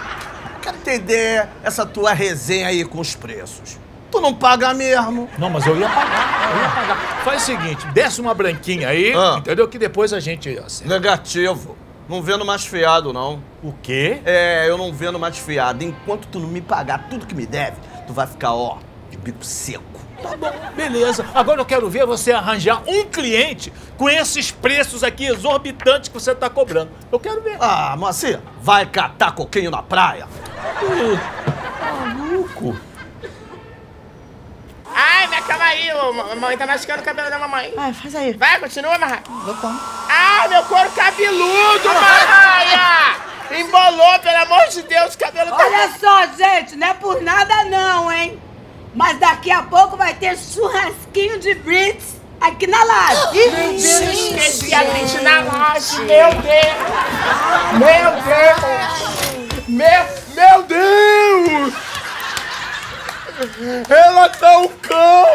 Speaker 6: quero entender essa tua resenha aí com os preços. Tu não paga mesmo.
Speaker 5: Não, mas eu ia pagar, eu ia pagar. Faz o seguinte, desce uma branquinha aí,
Speaker 6: Ah.
Speaker 5: entendeu? Que depois a gente... Assim,
Speaker 6: Negativo. Não vendo mais fiado, não.
Speaker 5: O quê?
Speaker 6: É, eu não vendo mais fiado. Enquanto tu não me pagar tudo que me deve, tu vai ficar, ó, de bico seco.
Speaker 5: Tá bom, beleza. Agora eu quero ver você arranjar um cliente com esses preços aqui exorbitantes que você tá cobrando. Eu quero ver.
Speaker 6: Ah, Moacir, vai catar coquinho na praia.
Speaker 5: Maluco.
Speaker 2: Ai, minha calma aí, ô, mamãe tá machucando o cabelo da mamãe.
Speaker 3: Vai, faz aí.
Speaker 2: Vai, continua, Marraia. Ai, meu couro cabeludo, Marraia! Embolou, pelo amor de Deus, o cabelo tá...
Speaker 11: Olha só, gente, não é por nada não, hein? Mas daqui a pouco vai ter churrasquinho de Brits aqui na laje.
Speaker 2: Meu Deus, esqueci a Brit na laje, meu Deus! Meu Deus! Meu, meu Deus! Ela tá um cão!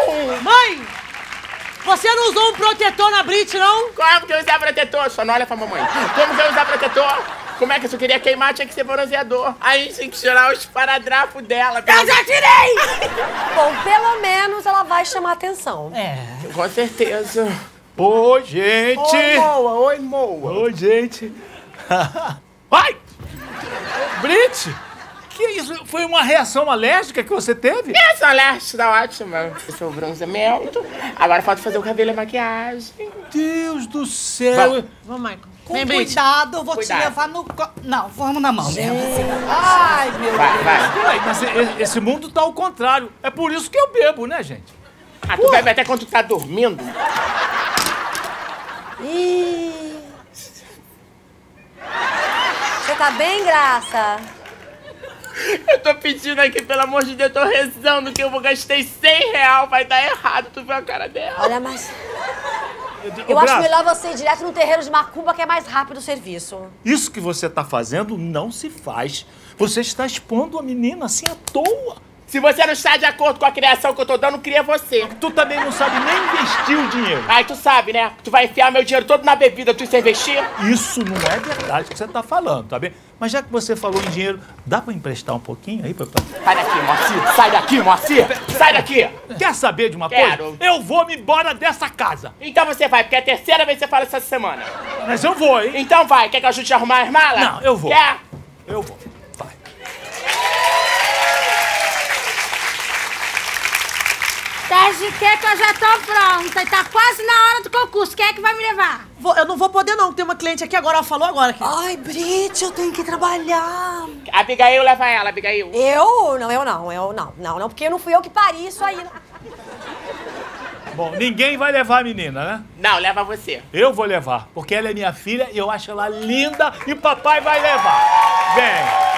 Speaker 3: Mãe! Você não usou um protetor na Brit, não?
Speaker 2: Como que eu usar protetor? Só não olha pra mamãe. Como que eu usar protetor? Como é que se eu queria queimar, tinha que ser bronzeador. Aí a gente tem que tirar os paradrafos dela.
Speaker 11: Eu já tirei!
Speaker 1: Bom, pelo menos ela vai chamar atenção.
Speaker 9: É.
Speaker 2: Com certeza.
Speaker 5: Oi, gente.
Speaker 2: Oi, Moa. Oi, Moa.
Speaker 5: Oi, gente. Ai! Brit, que isso? Foi uma reação alérgica que você teve?
Speaker 2: Essa leste tá ótima. É o bronzeamento. Agora falta fazer o cabelo e a maquiagem.
Speaker 5: Deus do céu.
Speaker 3: Vamos, Michael.
Speaker 9: Com
Speaker 3: Vem, Brit.
Speaker 9: cuidado, eu vou
Speaker 2: Cuidado.
Speaker 9: te levar no... co- Não, vamos na mão mesmo. Ai, meu
Speaker 2: Vai,
Speaker 9: Deus.
Speaker 2: vai.
Speaker 5: Peraí, mas esse mundo tá ao contrário. É por isso que eu bebo, né, gente?
Speaker 2: Ah, tu bebe até quando tu tá dormindo?
Speaker 1: Ih. Você tá bem, Graça?
Speaker 2: Eu tô pedindo aqui, pelo amor de Deus, tô rezando que eu vou gastei 100 real, vai dar errado. Tu viu a cara dela?
Speaker 1: Olha, mas
Speaker 5: Ô,
Speaker 1: eu acho
Speaker 5: Graça,
Speaker 1: melhor você ir direto no terreiro de macumba, que é mais rápido o serviço.
Speaker 5: Isso que você tá fazendo não se faz. Você está expondo a menina assim à toa.
Speaker 2: Se você não está de acordo com a criação que eu tô dando, cria você.
Speaker 5: Tu também não sabe nem investir o dinheiro.
Speaker 2: Ai, tu sabe, né? Tu vai enfiar meu dinheiro todo na bebida, tu sem investir?
Speaker 5: Isso não é verdade que você tá falando, tá bem? Mas já que você falou em dinheiro, dá pra emprestar um pouquinho aí, papai?
Speaker 2: Sai daqui, Moacir! Sai daqui, Moacir! Sai daqui!
Speaker 5: Quer saber de uma
Speaker 2: Quero.
Speaker 5: coisa? Eu vou me embora dessa casa.
Speaker 2: Então você vai, porque é a terceira vez que você fala essa semana.
Speaker 5: Mas eu vou, hein?
Speaker 2: Então vai, quer que eu ajude a arrumar as malas?
Speaker 5: Não, eu vou.
Speaker 2: Quer?
Speaker 5: Eu vou.
Speaker 10: Sérgio, quer que eu já tô pronta? E tá quase na hora do concurso. Quem é que vai me levar?
Speaker 3: Vou- eu não vou poder, não. Tem uma cliente aqui agora, ela falou agora. Aqui.
Speaker 1: Ai, Brit, eu tenho que trabalhar.
Speaker 2: Abigail, leva ela, Abigail.
Speaker 1: Eu? Não, eu não, eu não. Não, não, porque não fui eu que pari isso aí.
Speaker 5: Bom, ninguém vai levar a menina, né?
Speaker 2: Não, leva você.
Speaker 5: Eu vou levar, porque ela é minha filha e eu acho ela linda e papai vai levar. Vem.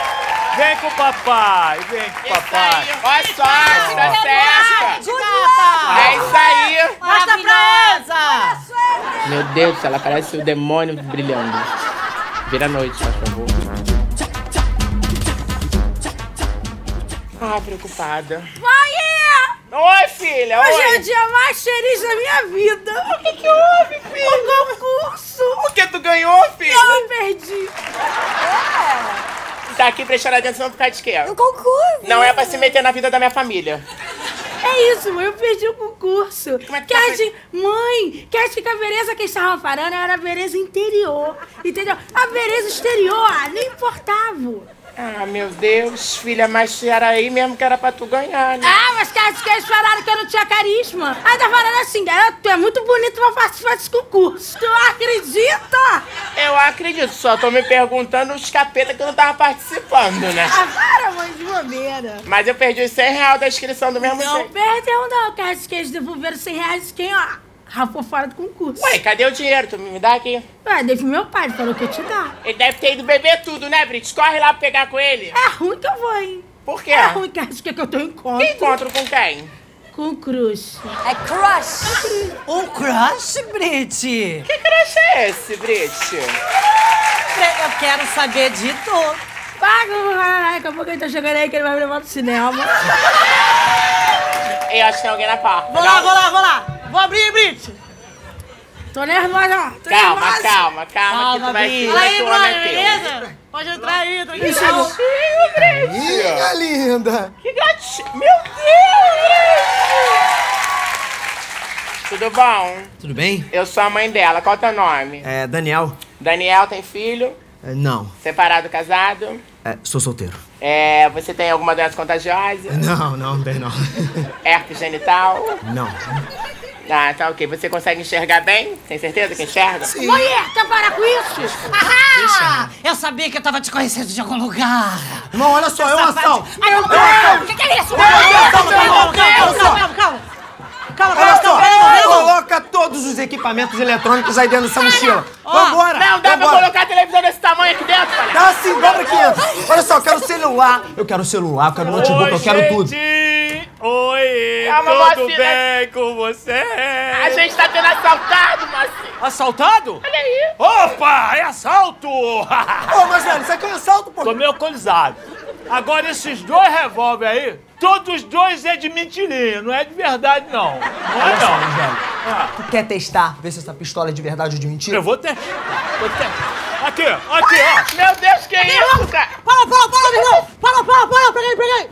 Speaker 5: Vem com o papai, vem com o papai.
Speaker 2: Olha só, tira certa.
Speaker 3: Gata!
Speaker 2: É isso aí.
Speaker 3: Mostra pra essa!
Speaker 2: Meu Deus, ela parece o demônio brilhando. Vira a noite, por favor. Ah, preocupada.
Speaker 10: Mãe!
Speaker 2: Oi, filha,
Speaker 10: Hoje é
Speaker 2: oi.
Speaker 10: o dia mais feliz da minha vida.
Speaker 2: O que que houve, filha?
Speaker 10: O concurso.
Speaker 2: O que tu ganhou, filha?
Speaker 10: Eu perdi.
Speaker 2: Tá aqui prestando atenção pra ficar de quê?
Speaker 1: No concurso.
Speaker 2: Não é pra se meter na vida da minha família.
Speaker 10: É isso, mãe, eu perdi o concurso.
Speaker 2: Como é que tá
Speaker 10: gente, mãe, que que a Vereza que estavam parando era a Vereza interior, entendeu? A Vereza exterior, ah, nem importava.
Speaker 2: Ah, meu Deus, filha, mas era aí mesmo que era pra tu ganhar, né?
Speaker 10: Ah, mas que que eles falaram que eu não tinha carisma. Aí tá falando assim, garota, tu é muito bonito pra participar desse concurso. Tu acredita?
Speaker 2: Eu acredito, só tô me perguntando os capeta que eu não tava participando, né?
Speaker 10: Ah, para, mãe, de bobeira.
Speaker 2: Mas eu perdi os 100 reais da inscrição do mesmo
Speaker 10: Não
Speaker 2: jeito.
Speaker 10: perdeu não, que eles devolveram 100 reais de quem, ó, rapou fora do concurso.
Speaker 2: Ué, cadê o dinheiro? Tu me dá aqui?
Speaker 10: Ué, dei pro meu pai, ele falou que ia te dar.
Speaker 2: Ele deve ter ido beber tudo, né, Brits? Corre lá pra pegar com ele.
Speaker 10: É ruim que eu vou, hein?
Speaker 2: Por quê?
Speaker 10: É ruim que acho que é que eu tenho encontro.
Speaker 2: Encontro com quem?
Speaker 10: Com o Cruz.
Speaker 1: É crush.
Speaker 9: Um crush, Brit?
Speaker 2: Que crush é esse, Brit?
Speaker 9: Eu quero saber de tu.
Speaker 10: Paga, daqui a pouco ele tá chegando aí que ele vai me levar pro cinema.
Speaker 2: Eu acho que tem alguém na porta.
Speaker 3: Vou lá, vou lá, vou lá. Vou abrir, Brit.
Speaker 10: Tô nervosa, tô
Speaker 2: Calma,
Speaker 10: nervosa.
Speaker 2: calma, calma, que tu vai
Speaker 3: Brit.
Speaker 2: que
Speaker 3: Fala aí,
Speaker 2: é
Speaker 3: brother,
Speaker 2: teu.
Speaker 3: beleza? Pode entrar aí, tranquilo.
Speaker 2: Ih, Brit.
Speaker 12: Minha linda.
Speaker 2: Que gatinho. Meu Deus! Tudo bom?
Speaker 4: Tudo bem?
Speaker 2: Eu sou a mãe dela. Qual é o teu nome?
Speaker 4: É, Daniel.
Speaker 2: Daniel tem filho?
Speaker 4: É, não,
Speaker 2: Separado, casado?
Speaker 4: É, sou solteiro.
Speaker 2: É, você tem alguma doença contagiosa?
Speaker 4: Não, não, não tem não.
Speaker 2: Herpes genital?
Speaker 4: Não.
Speaker 2: Ah, tá ok. Você consegue enxergar bem? Tem certeza que enxerga?
Speaker 4: Sim.
Speaker 10: Mulher, quer parar com isso?
Speaker 9: Ah, eu sabia que eu tava te conhecendo de algum lugar.
Speaker 4: Não, olha só, é um assalto.
Speaker 10: Ai, meu Deus! O que, que é isso?
Speaker 3: Calma, calma, calma, calma, calma, calma. Calma,
Speaker 4: Olha só,
Speaker 3: calma,
Speaker 4: coloca todos os equipamentos eletrônicos aí dentro dessa mochila. Vambora!
Speaker 2: Não dá pra
Speaker 4: vambora.
Speaker 2: colocar televisão desse tamanho aqui dentro, cara.
Speaker 4: Dá sim, dobra aqui dentro. Olha só, eu quero celular, eu quero celular, eu quero notebook, eu quero tudo.
Speaker 5: Oi,
Speaker 2: Calma,
Speaker 5: tudo
Speaker 2: Moacir,
Speaker 5: bem com você?
Speaker 2: A gente tá sendo assaltado, Moacir.
Speaker 5: Assaltado?
Speaker 2: Olha aí.
Speaker 5: Opa, é assalto!
Speaker 4: Ô, mas velho, isso aqui é um assalto, pô.
Speaker 5: Tô meio alcoolizado. Agora, esses dois revólver aí, todos os dois é de mentirinha, não é de verdade, não. Não é, não.
Speaker 4: velho. Tu quer testar, ver se essa pistola é de verdade ou de mentira?
Speaker 5: Eu vou testar. Vou testar. Aqui, aqui, ó.
Speaker 2: Meu Deus, que isso, cara?
Speaker 3: Para, para, para, meu irmão. Para, para, para. Peguei, peguei.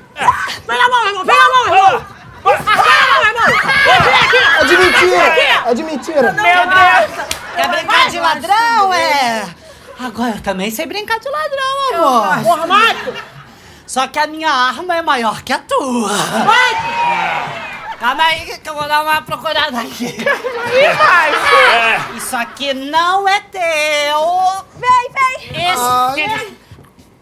Speaker 3: Pega a mão, irmão. Pega a mão, irmão. Pega a mão, irmão. Vem aqui.
Speaker 4: É de mentira! É de mentira!
Speaker 2: Meu Deus.
Speaker 9: Quer brincar de ladrão, é? Agora eu também sei brincar de ladrão, amor.
Speaker 3: Porra, Marco.
Speaker 9: Só que a minha arma é maior que a tua. Calma aí que eu vou dar uma procurada aqui.
Speaker 2: Ih, Márcio.
Speaker 9: Isso aqui não é teu.
Speaker 1: Vem, vem.
Speaker 9: Esse...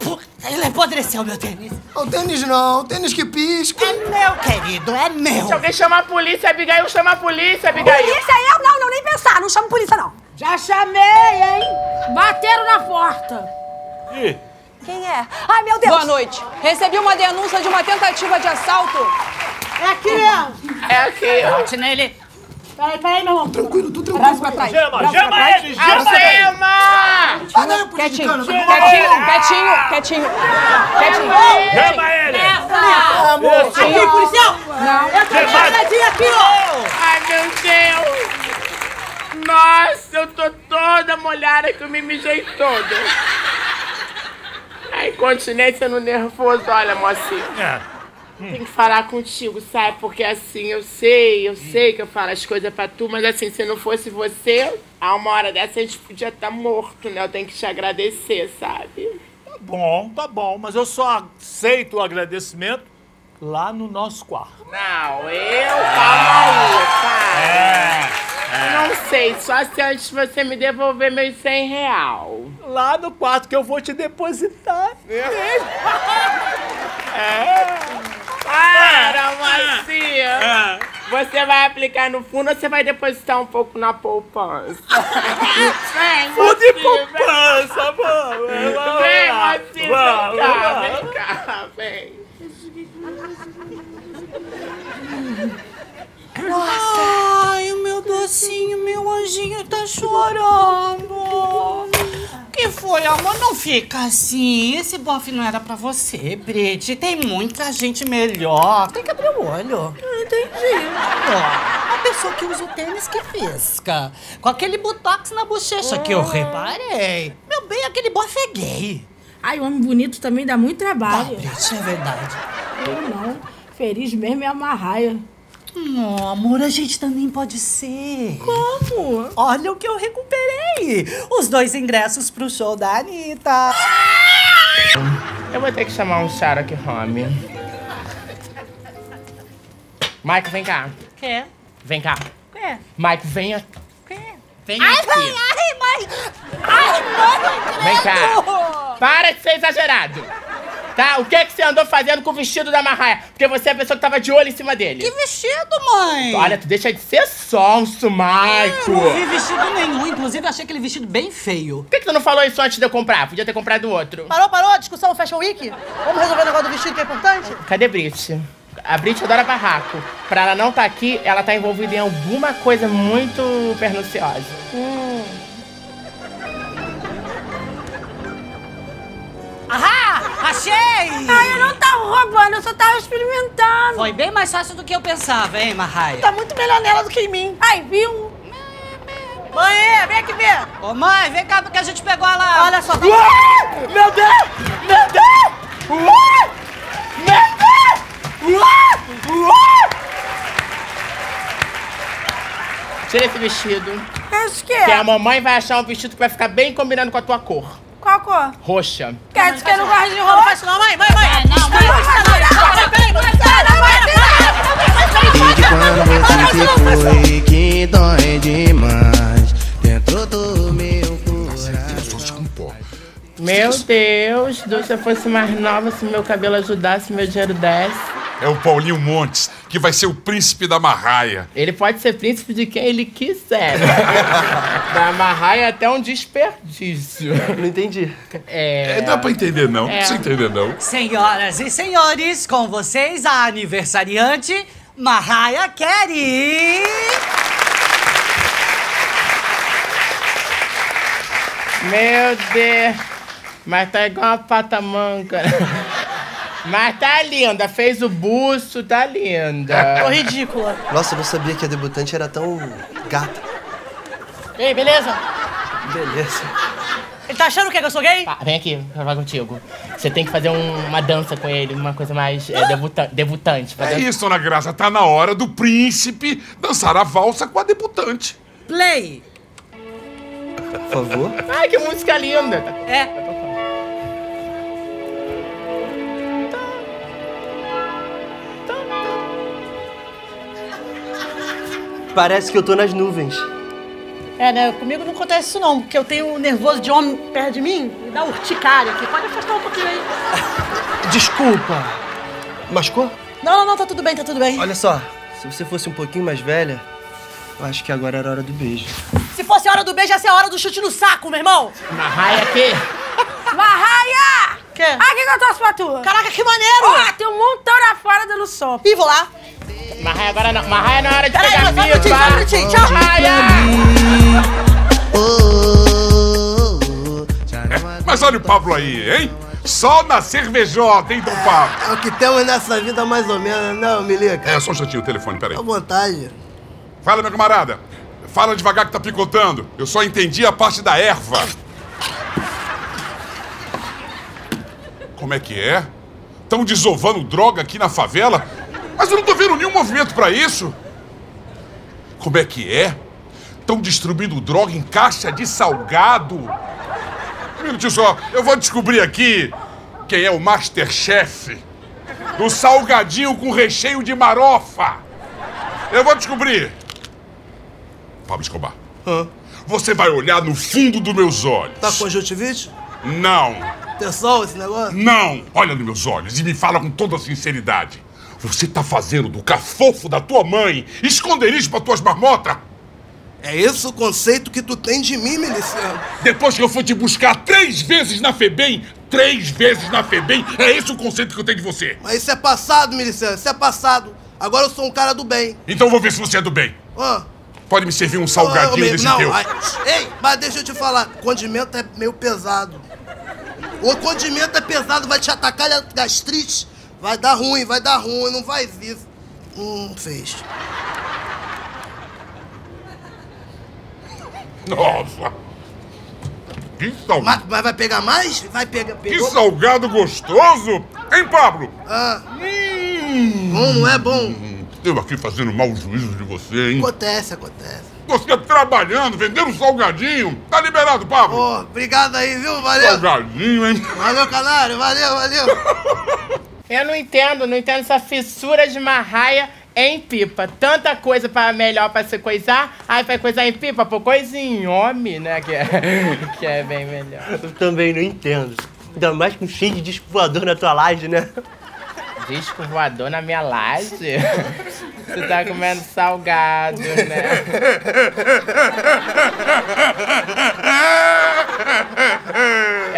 Speaker 9: Pô, Ele apodreceu meu tênis.
Speaker 12: O tênis não, o tênis que pisca.
Speaker 9: É meu, querido, é meu.
Speaker 2: Se alguém chamar a polícia, Abigail, chama a polícia, Abigail.
Speaker 1: Polícia, eu não, não, nem pensar. Não chamo polícia, não.
Speaker 10: Já chamei, hein? Bateram na porta.
Speaker 5: Ih,
Speaker 1: Quem é? Ai, meu Deus!
Speaker 13: Boa noite. Recebi uma denúncia de uma tentativa de assalto.
Speaker 3: É aqui mesmo.
Speaker 2: É aqui.
Speaker 9: Bate nele.
Speaker 3: Peraí, peraí, meu irmão.
Speaker 4: Tranquilo, tô tranquilo.
Speaker 13: Braço pra trás.
Speaker 5: Gema,
Speaker 13: Braço pra
Speaker 5: gema
Speaker 13: trás.
Speaker 5: ele, gema
Speaker 13: trás.
Speaker 2: Gema!
Speaker 4: Não, por
Speaker 13: Quietinho, quietinho, quietinho, quietinho, quietinho.
Speaker 5: Chama ele!
Speaker 3: Amor.
Speaker 5: Isso.
Speaker 3: Aqui, policial.
Speaker 13: Não.
Speaker 3: Eu tô agarradinho aqui, ó.
Speaker 2: Ai, meu Deus! Nossa, eu tô toda molhada que eu me mijei toda. Ai, continência no nervoso, olha, mocinha.
Speaker 5: É.
Speaker 2: Tem que falar contigo, sabe? Porque assim, eu sei, eu sei que eu falo as coisas pra tu, mas assim, se não fosse você, a uma hora dessa a gente podia estar morto, né? Eu tenho que te agradecer, sabe?
Speaker 5: Tá bom, tá bom, mas eu só aceito o agradecimento lá no nosso quarto.
Speaker 2: Não, eu, calma aí, cara.
Speaker 5: É.
Speaker 2: Não sei, só se antes você me devolver meus 100 real.
Speaker 5: Lá no quarto que eu vou te depositar.
Speaker 2: Para, Macia!
Speaker 5: É.
Speaker 2: Você vai aplicar no fundo ou você vai depositar um pouco na poupança? Vem,
Speaker 5: Fundo de poupança, vamos.
Speaker 2: Vem. Macia,
Speaker 5: Vamos,
Speaker 2: vem cá, vem cá, vem.
Speaker 9: Ai, o meu docinho, meu anjinho tá chorando. O que foi, amor? Não fica assim. Esse bofe não era pra você, Brit. Tem muita gente melhor. Tem que abrir o olho. Entendi. Ó, a pessoa que usa o tênis que pisca. Com aquele botox na bochecha que eu reparei. Meu bem, aquele bofe é gay.
Speaker 10: Ai, homem bonito também dá muito
Speaker 9: Ah,
Speaker 10: trabalho.
Speaker 9: Brit, é verdade.
Speaker 10: Eu não. Feliz mesmo é a marraia.
Speaker 9: Não, amor, a gente também pode ser.
Speaker 10: Como?
Speaker 9: Olha o que eu recuperei! Os dois ingressos pro show da Anitta.
Speaker 2: Eu vou ter que chamar um Sherlock Home. Mike, vem cá.
Speaker 9: Quê?
Speaker 2: Vem cá.
Speaker 9: Quê?
Speaker 2: Mike, venha.
Speaker 9: Quê?
Speaker 2: Vem
Speaker 9: Ai,
Speaker 2: aqui.
Speaker 9: mãe, ai, mãe! Ai, mãe!
Speaker 2: Vem cá. Para de ser exagerado. Tá? O que que você andou fazendo com o vestido da Marraia? Porque você é a pessoa que tava de olho em cima dele.
Speaker 9: Que vestido, mãe?
Speaker 2: Olha, tu deixa de ser sonso,
Speaker 9: Eu
Speaker 2: Maico.
Speaker 9: não vi vestido nenhum, inclusive achei aquele vestido bem feio.
Speaker 2: Por que, que tu não falou isso antes de eu comprar? Podia ter comprado outro.
Speaker 3: Parou, parou? Discussão Fashion Week? Vamos resolver o negócio do vestido que é importante?
Speaker 2: Cadê Brit? A Brit adora barraco. Pra ela não estar aqui, ela tá envolvida em alguma coisa muito perniciosa.
Speaker 9: Ahá! Achei!
Speaker 10: Ai, eu não tava roubando, eu só tava experimentando.
Speaker 9: Foi bem mais fácil do que eu pensava, hein, Marraia?
Speaker 3: Tá muito melhor nela do que em mim.
Speaker 10: Ai, viu?
Speaker 3: Mãe, vem aqui ver.
Speaker 9: Ô, mãe, vem cá porque a gente pegou ela.
Speaker 3: Olha só. tá-
Speaker 2: Uai! Meu Deus! Meu Deus! Uai! Meu Deus! Uai! Uai! Tira esse vestido.
Speaker 10: Acho que
Speaker 2: Que a
Speaker 10: é.
Speaker 2: mamãe vai achar um vestido que vai ficar bem combinando com a tua cor.
Speaker 10: Qual cor?
Speaker 2: Roxa.
Speaker 10: Quer dizer que eu não gosto de
Speaker 3: Não faz isso não, mãe, mãe, mãe.
Speaker 9: não, mãe.
Speaker 12: Quando você se foi que dói demais Meu
Speaker 2: Deus, se eu fosse mais nova, se meu cabelo ajudasse, meu dinheiro desse.
Speaker 14: É o Paulinho Montes, que vai ser o príncipe da Marraia.
Speaker 2: Ele pode ser príncipe de quem ele quiser. da Marraia é até um desperdício.
Speaker 15: Não entendi.
Speaker 2: É.
Speaker 14: É, dá pra entender não, não
Speaker 2: É.
Speaker 14: precisa entender não.
Speaker 9: Senhoras e senhores, com vocês a aniversariante Marraia Carey.
Speaker 2: Meu Deus. Mas tá igual uma pata manca. Mas tá linda. Fez o buço, tá linda.
Speaker 3: Tô ridícula.
Speaker 15: Nossa, eu não sabia que a debutante era tão gata.
Speaker 3: Ei, beleza?
Speaker 15: Beleza.
Speaker 3: Ele tá achando o quê? Que eu sou gay?
Speaker 2: Pá, vem aqui, pra falar contigo. Você tem que fazer um- uma dança com ele, uma coisa mais é, debuta- debutante. pra
Speaker 14: É
Speaker 2: dan-
Speaker 14: isso, Dona Graça, tá na hora do príncipe dançar a valsa com a debutante.
Speaker 9: Play.
Speaker 15: Por favor.
Speaker 2: Ai, que música linda.
Speaker 9: É.
Speaker 15: Parece que eu tô nas nuvens.
Speaker 3: É, né? Comigo não acontece isso não, porque eu tenho um nervoso de homem perto de mim e dá urticária aqui. Pode afastar um pouquinho aí.
Speaker 15: Desculpa. Machucou?
Speaker 3: Não, não, não, tá tudo bem, tá tudo bem.
Speaker 15: Olha só, se você fosse um pouquinho mais velha, eu acho que agora era hora do beijo.
Speaker 3: Se fosse a hora do beijo, ia ser a hora do chute no saco, meu irmão.
Speaker 2: Marraia aqui.
Speaker 10: Marraia!
Speaker 3: Quê?
Speaker 10: Ah, o que, que eu trouxe pra tu?
Speaker 3: Caraca, que maneiro!
Speaker 10: Ó, tem um montão lá fora dando sopa.
Speaker 3: Ih, vou lá.
Speaker 2: Marraia agora não. Marraia não é hora de
Speaker 3: Peraí,
Speaker 2: pegar
Speaker 3: só um minutinho, só um minutinho, tchau.
Speaker 2: Marraia!
Speaker 14: Mas olha o Pablo aí, hein? Só na cervejota, hein, Dom Pablo?
Speaker 15: É o que temos nessa vida, mais ou menos, não, Milica?
Speaker 14: É, só um instantinho o telefone, peraí.
Speaker 15: À vontade.
Speaker 14: Fala, meu camarada. Fala devagar que tá picotando. Eu só entendi a parte da erva. Como é que é? Estão desovando droga aqui na favela? Mas eu não tô vendo nenhum movimento pra isso. Como é que é? Estão distribuindo droga em caixa de salgado. Um minutinho só, eu vou descobrir aqui quem é o Masterchef do salgadinho com recheio de marofa. Eu vou descobrir. Pablo Escobar. Você vai olhar no fundo dos meus olhos.
Speaker 15: Tá com conjuntivite?
Speaker 14: Não,
Speaker 15: Tem sol esse negócio?
Speaker 14: não. Olha nos meus olhos e me fala com toda sinceridade. Você tá fazendo do cafofo da tua mãe esconderijo pra tuas marmotas?
Speaker 15: É esse o conceito que tu tem de mim, miliciano?
Speaker 14: Depois que eu fui te buscar três vezes na FEBEM, três vezes na FEBEM, é esse o conceito que eu tenho de você.
Speaker 15: Mas isso é passado, miliciano, isso é passado. Agora eu sou um cara do bem.
Speaker 14: Então eu vou ver se você é do bem.
Speaker 15: Ó.
Speaker 14: Pode me servir um salgadinho
Speaker 15: ô,
Speaker 14: desse
Speaker 15: não,
Speaker 14: teu?
Speaker 15: ai, ei, mas deixa eu te falar, condimento é meio pesado. O condimento é pesado, vai te atacar a gastrite. Vai dar ruim, vai dar ruim, não faz isso. Hum, fez.
Speaker 14: Nossa! Que salgado!
Speaker 15: Mas, mas vai pegar mais? Vai pegar.
Speaker 14: Que
Speaker 15: Pegou?
Speaker 14: salgado gostoso! Hein, Pablo?
Speaker 15: Ah. Bom, não é bom?
Speaker 14: Eu aqui fazendo mau juízo de você, hein?
Speaker 15: Acontece, acontece.
Speaker 14: Você trabalhando, vendendo salgadinho. Tá liberado, Pablo?
Speaker 15: Ô, obrigado aí, viu? Valeu.
Speaker 14: Salgadinho, hein?
Speaker 15: Valeu, canário. Valeu, valeu.
Speaker 2: Eu não entendo, não entendo essa fissura de marraia em pipa. Tanta coisa pra melhor pra se coisar, aí vai coisar em pipa, pô, coisa em homem, né? Que é, que é bem melhor.
Speaker 15: Eu também não entendo. Ainda mais com cheio de disco na tua laje, né?
Speaker 2: Disco voador na minha laje? Você tá comendo salgado, né?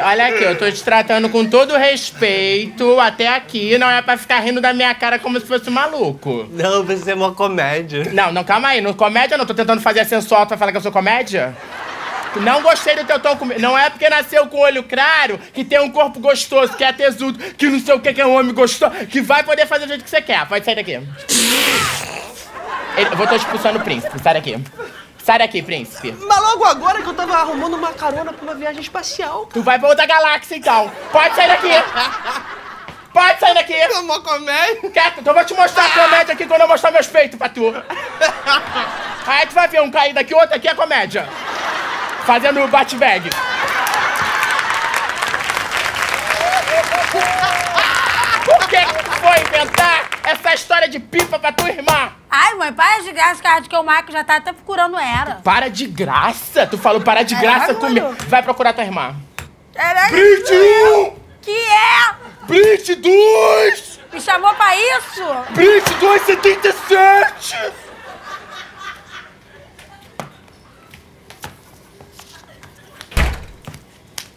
Speaker 2: Olha aqui, eu tô te tratando com todo respeito até aqui. Não é pra ficar rindo da minha cara como se fosse um maluco.
Speaker 15: Não, você é uma comédia.
Speaker 2: Não, não, calma aí. No comédia não. Tô tentando fazer sensual pra falar que eu sou comédia? Não gostei do teu tom comigo. Não é porque nasceu com olho claro que tem um corpo gostoso, que é tesudo, que não sei o que, que é um homem gostoso, que vai poder fazer do jeito que você quer. Pode sair daqui. Ele, eu vou tô expulsando o príncipe. Sai daqui. Sai daqui, príncipe.
Speaker 15: Mas logo agora que eu tava arrumando uma carona pra uma viagem espacial.
Speaker 2: Tu vai pra outra galáxia então. Pode sair daqui. Pode sair daqui. É
Speaker 15: uma comédia.
Speaker 2: Quieto, então eu vou te mostrar a comédia aqui quando eu mostrar meus peitos pra tu. Aí tu vai ver um cair daqui, outro aqui é comédia. Fazendo o bate-bag. Por que que tu foi inventar essa história de pipa pra tua irmã?
Speaker 10: Ai, mãe, para de graça, cara, que o Marco já tá até procurando ela.
Speaker 2: Para de graça? Tu falou para de
Speaker 10: É,
Speaker 2: graça comigo. Vai procurar tua irmã.
Speaker 10: Era
Speaker 2: Brit 1!
Speaker 10: Que é?
Speaker 2: Brit 2!
Speaker 10: Me chamou pra isso?
Speaker 2: Brit 277!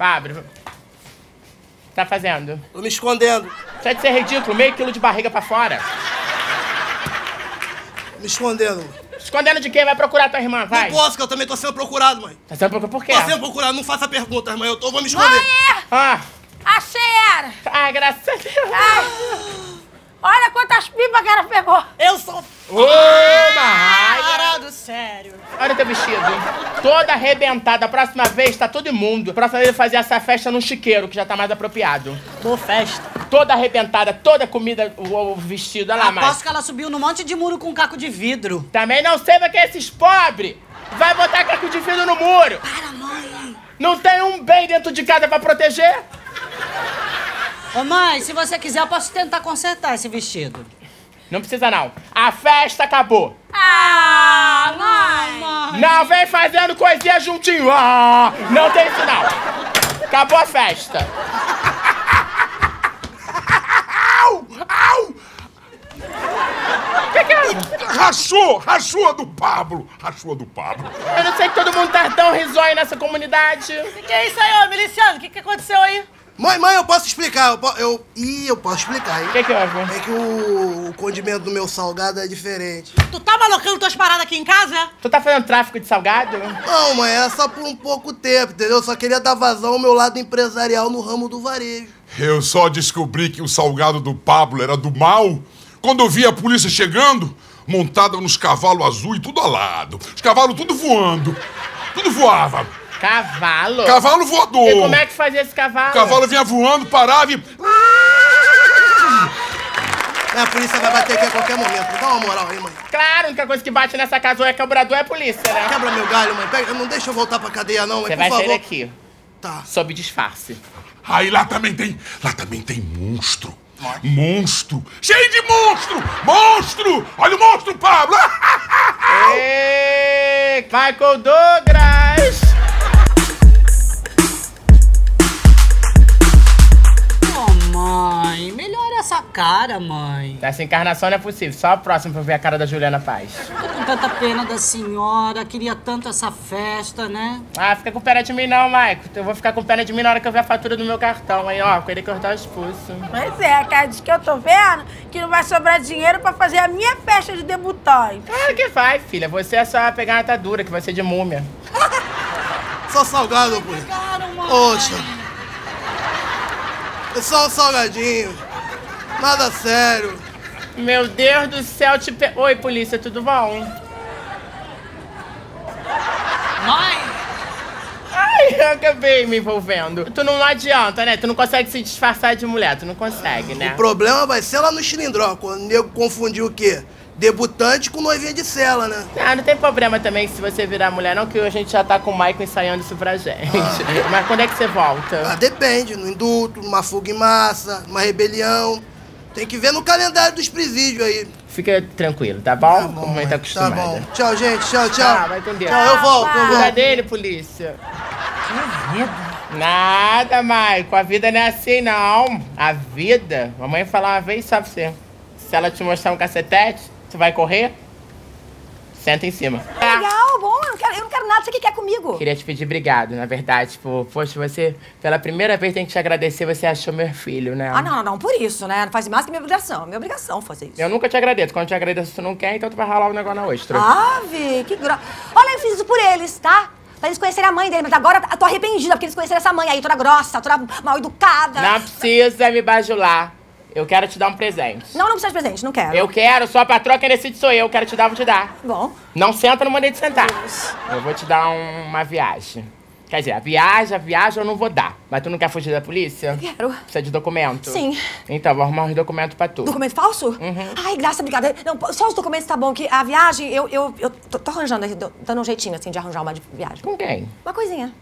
Speaker 2: Pablo, tá fazendo?
Speaker 15: Tô me escondendo.
Speaker 2: Sai de ser ridículo, meio quilo de barriga pra fora.
Speaker 15: Me escondendo.
Speaker 2: Escondendo de quem? Vai procurar tua irmã, vai.
Speaker 15: Não posso, que eu também tô sendo procurado, mãe.
Speaker 2: Tá sendo procurado por quê?
Speaker 15: Tô sendo procurado, não faça perguntas, mãe. Eu tô, vou me esconder.
Speaker 10: Mãe!
Speaker 2: Ah,
Speaker 10: Achei ela!
Speaker 2: Ai, graças a Deus.
Speaker 10: Ai. Olha quantas pipas que ela pegou!
Speaker 3: Eu sou
Speaker 2: Ô, Marraia!
Speaker 3: parado sério.
Speaker 2: Olha teu vestido. Toda arrebentada. A próxima vez tá todo imundo. A próxima vez eu fazer essa festa num chiqueiro, que já tá mais apropriado.
Speaker 3: Boa festa.
Speaker 2: Toda arrebentada, toda comida, o, o vestido. Olha lá, mais.
Speaker 3: Aposto que ela subiu num monte de muro com um caco de vidro.
Speaker 2: Também não sei que é esses pobres. Vai botar caco de vidro no muro. Para, mãe. Não tem um bem dentro de casa pra proteger?
Speaker 3: Ô mãe, se você quiser, eu posso tentar consertar esse vestido.
Speaker 2: Não precisa não. A festa acabou.
Speaker 10: Ah, mãe!
Speaker 2: Não vem fazendo coisinha juntinho. Ah, não tem isso não. Acabou a festa.
Speaker 14: Au! Au!
Speaker 2: Que que é?
Speaker 14: Rachou! Rachou a do Pablo! Rachou a do Pablo!
Speaker 2: Eu não sei que todo mundo tá tão risonho nessa comunidade.
Speaker 3: O que, que é isso aí, ô miliciano? O que, que aconteceu aí?
Speaker 15: Mãe, mãe, eu posso explicar. Eu, po- eu... Ih, eu posso explicar, hein?
Speaker 2: O que que houve?
Speaker 15: É que o, o condimento do meu salgado é diferente.
Speaker 3: Tu tá malocando tuas paradas aqui em casa?
Speaker 2: Tu tá fazendo tráfico de salgado?
Speaker 15: Não, mãe, era só por um pouco tempo, entendeu? Eu só queria dar vazão ao meu lado empresarial no ramo do varejo.
Speaker 14: Eu só descobri que o salgado do Pablo era do mal quando eu vi a polícia chegando, montada nos cavalos azul e tudo alado. Os cavalos tudo voando. Tudo voava.
Speaker 2: Cavalo?
Speaker 14: Cavalo voador.
Speaker 2: E como é que fazia esse cavalo?
Speaker 14: O cavalo vinha voando, parava e.
Speaker 15: É, a polícia vai bater aqui a qualquer momento. Dá uma moral aí, mãe.
Speaker 2: Claro, a única coisa que bate nessa casa ou é cobrador é a polícia, né?
Speaker 15: Quebra meu galho, mãe. Pega, não deixa eu voltar pra cadeia, não, mãe,
Speaker 2: Você
Speaker 15: por
Speaker 2: vai
Speaker 15: favor.
Speaker 2: sair daqui.
Speaker 15: Tá.
Speaker 2: Sob disfarce.
Speaker 14: Aí lá também tem. Lá também tem monstro. Monstro! Cheio de monstro! Monstro! Olha o monstro, Pablo!
Speaker 2: Ei, Michael Douglas!
Speaker 9: Essa cara, mãe.
Speaker 2: Essa encarnação não é possível. Só a próxima pra ver a cara da Juliana Paz.
Speaker 9: Tô com tanta pena da senhora, queria tanto essa festa, né?
Speaker 2: Ah, fica com pena de mim não, Maico. Eu vou ficar com pena de mim na hora que eu ver a fatura do meu cartão. Aí, ó, com ele cortar os pulsos.
Speaker 10: Pois é, cara, diz que eu tô vendo que não vai sobrar dinheiro pra fazer a minha festa de debutante.
Speaker 2: Claro que vai, filha. Você é só pegar uma atadura, que vai ser de múmia.
Speaker 15: Só salgado, polícia. Poxa. É só um salgadinho. Nada sério.
Speaker 2: Meu Deus do céu, te pe... Oi, polícia, tudo bom?
Speaker 9: Mãe!
Speaker 2: Ai, eu acabei me envolvendo. Tu não adianta, né? Tu não consegue se disfarçar de mulher, tu não consegue, né?
Speaker 15: O problema vai ser lá no Chilindró, quando o nego confundir o quê? Debutante com noivinha de cela, né?
Speaker 2: Ah, não tem problema também se você virar mulher, não, que a gente já tá com o Maicon ensaiando isso pra gente. Mas quando é que você volta?
Speaker 15: Ah, depende, no indulto, numa fuga em massa, numa rebelião. Tem que ver no calendário dos presídios aí.
Speaker 2: Fica tranquilo, tá bom? Tá Mamãe tá
Speaker 15: Tá
Speaker 2: acostumada.
Speaker 15: bom. Tchau, gente. Tchau, tchau.
Speaker 2: Ah, vai com Deus.
Speaker 15: Tchau, eu volto, eu
Speaker 2: Cuida
Speaker 15: volto.
Speaker 2: dele, polícia. Que vida? Nada, Maicon. A vida não é assim, não. A vida... Mamãe falar uma vez só pra você. Se ela te mostrar um cacetete, tu vai correr? Senta em cima.
Speaker 1: Legal, bom, eu não quero, eu não quero nada, você que quer comigo.
Speaker 2: Queria te pedir obrigado, na verdade. Tipo, poxa, você, pela primeira vez, tem que te agradecer, você achou meu filho, né?
Speaker 1: Ah, não, não, não, por isso, né? Não faz mais que minha obrigação. Minha obrigação fazer isso.
Speaker 2: Eu nunca te agradeço. Quando eu te agradeço, tu não quer, então tu vai ralar o negócio na ostra.
Speaker 1: Ave, que grossa. Olha, eu fiz isso por eles, tá? Pra eles conhecerem a mãe dele, mas agora eu tô arrependida porque eles conheceram essa mãe aí, toda grossa, toda mal educada.
Speaker 2: Não precisa me bajular. Eu quero te dar um presente.
Speaker 1: Não, não precisa de presente, não quero.
Speaker 2: Eu quero, sua patroa quem decide sou eu. Quero te dar, vou te dar.
Speaker 1: Bom.
Speaker 2: Não senta, não mandei de sentar. Eu vou te dar um- uma viagem. Quer dizer, a viagem, a viagem eu não vou dar. Mas tu não quer fugir da polícia?
Speaker 1: Quero.
Speaker 2: Precisa de documento?
Speaker 1: Sim.
Speaker 2: Então, vou arrumar uns documentos pra tu.
Speaker 1: Documento falso?
Speaker 2: Uhum.
Speaker 1: Ai, graça, obrigada. Não, só os documentos tá bom, que a viagem, eu, eu, eu tô, tô arranjando, dando um jeitinho, assim, de arranjar uma de viagem.
Speaker 2: Com quem?
Speaker 1: Uma coisinha.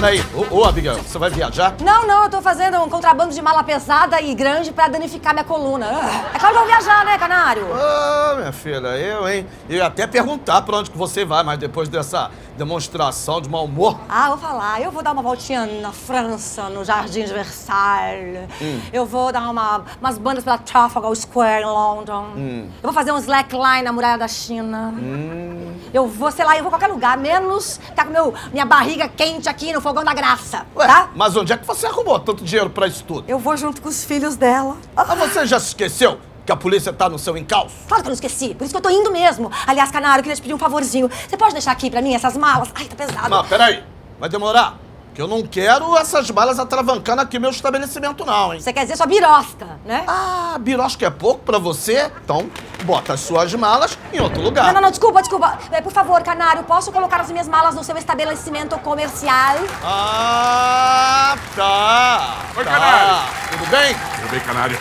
Speaker 6: Peraí, ô, ô Abigail, você vai viajar?
Speaker 1: Não, não, eu tô fazendo um contrabando de mala pesada e grande pra danificar minha coluna. Ah, É claro que eu vou viajar, né, canário?
Speaker 6: Ah, minha filha, eu, hein? Eu ia até perguntar pra onde que você vai, mas depois dessa demonstração de mau humor.
Speaker 1: Ah, vou falar. Eu vou dar uma voltinha na França, no Jardim de Versailles.
Speaker 6: Hum.
Speaker 1: Eu vou dar uma, umas bandas pela Trafalgar Square em London.
Speaker 6: Hum.
Speaker 1: Eu vou fazer um slackline na Muralha da China.
Speaker 6: Hum.
Speaker 1: Eu vou, sei lá, eu vou a qualquer lugar, menos tá com meu, minha barriga quente aqui no fogão da graça,
Speaker 6: Ué,
Speaker 1: tá?
Speaker 6: mas onde é que você arrumou tanto dinheiro pra isso tudo?
Speaker 1: Eu vou junto com os filhos dela.
Speaker 6: Ah, você já se esqueceu que a polícia tá no seu encalço?
Speaker 1: Claro que eu não esqueci, por isso que eu tô indo mesmo. Aliás, Canário, eu queria te pedir um favorzinho. Você pode deixar aqui pra mim essas malas? Ai, tá pesado.
Speaker 6: Não, peraí. Vai demorar. Que eu não quero essas balas atravancando aqui meu estabelecimento, não, hein?
Speaker 1: Você quer dizer sua birosca, né?
Speaker 6: Ah, birosca é pouco pra você? Então, bota as suas malas em outro lugar.
Speaker 1: Não, não, não, desculpa, desculpa. É, Por favor, Canário, posso colocar as minhas malas no seu estabelecimento comercial?
Speaker 6: Ah, tá.
Speaker 14: Oi,
Speaker 6: tá.
Speaker 14: Canário.
Speaker 6: Tudo bem?
Speaker 14: Tudo bem, Canário?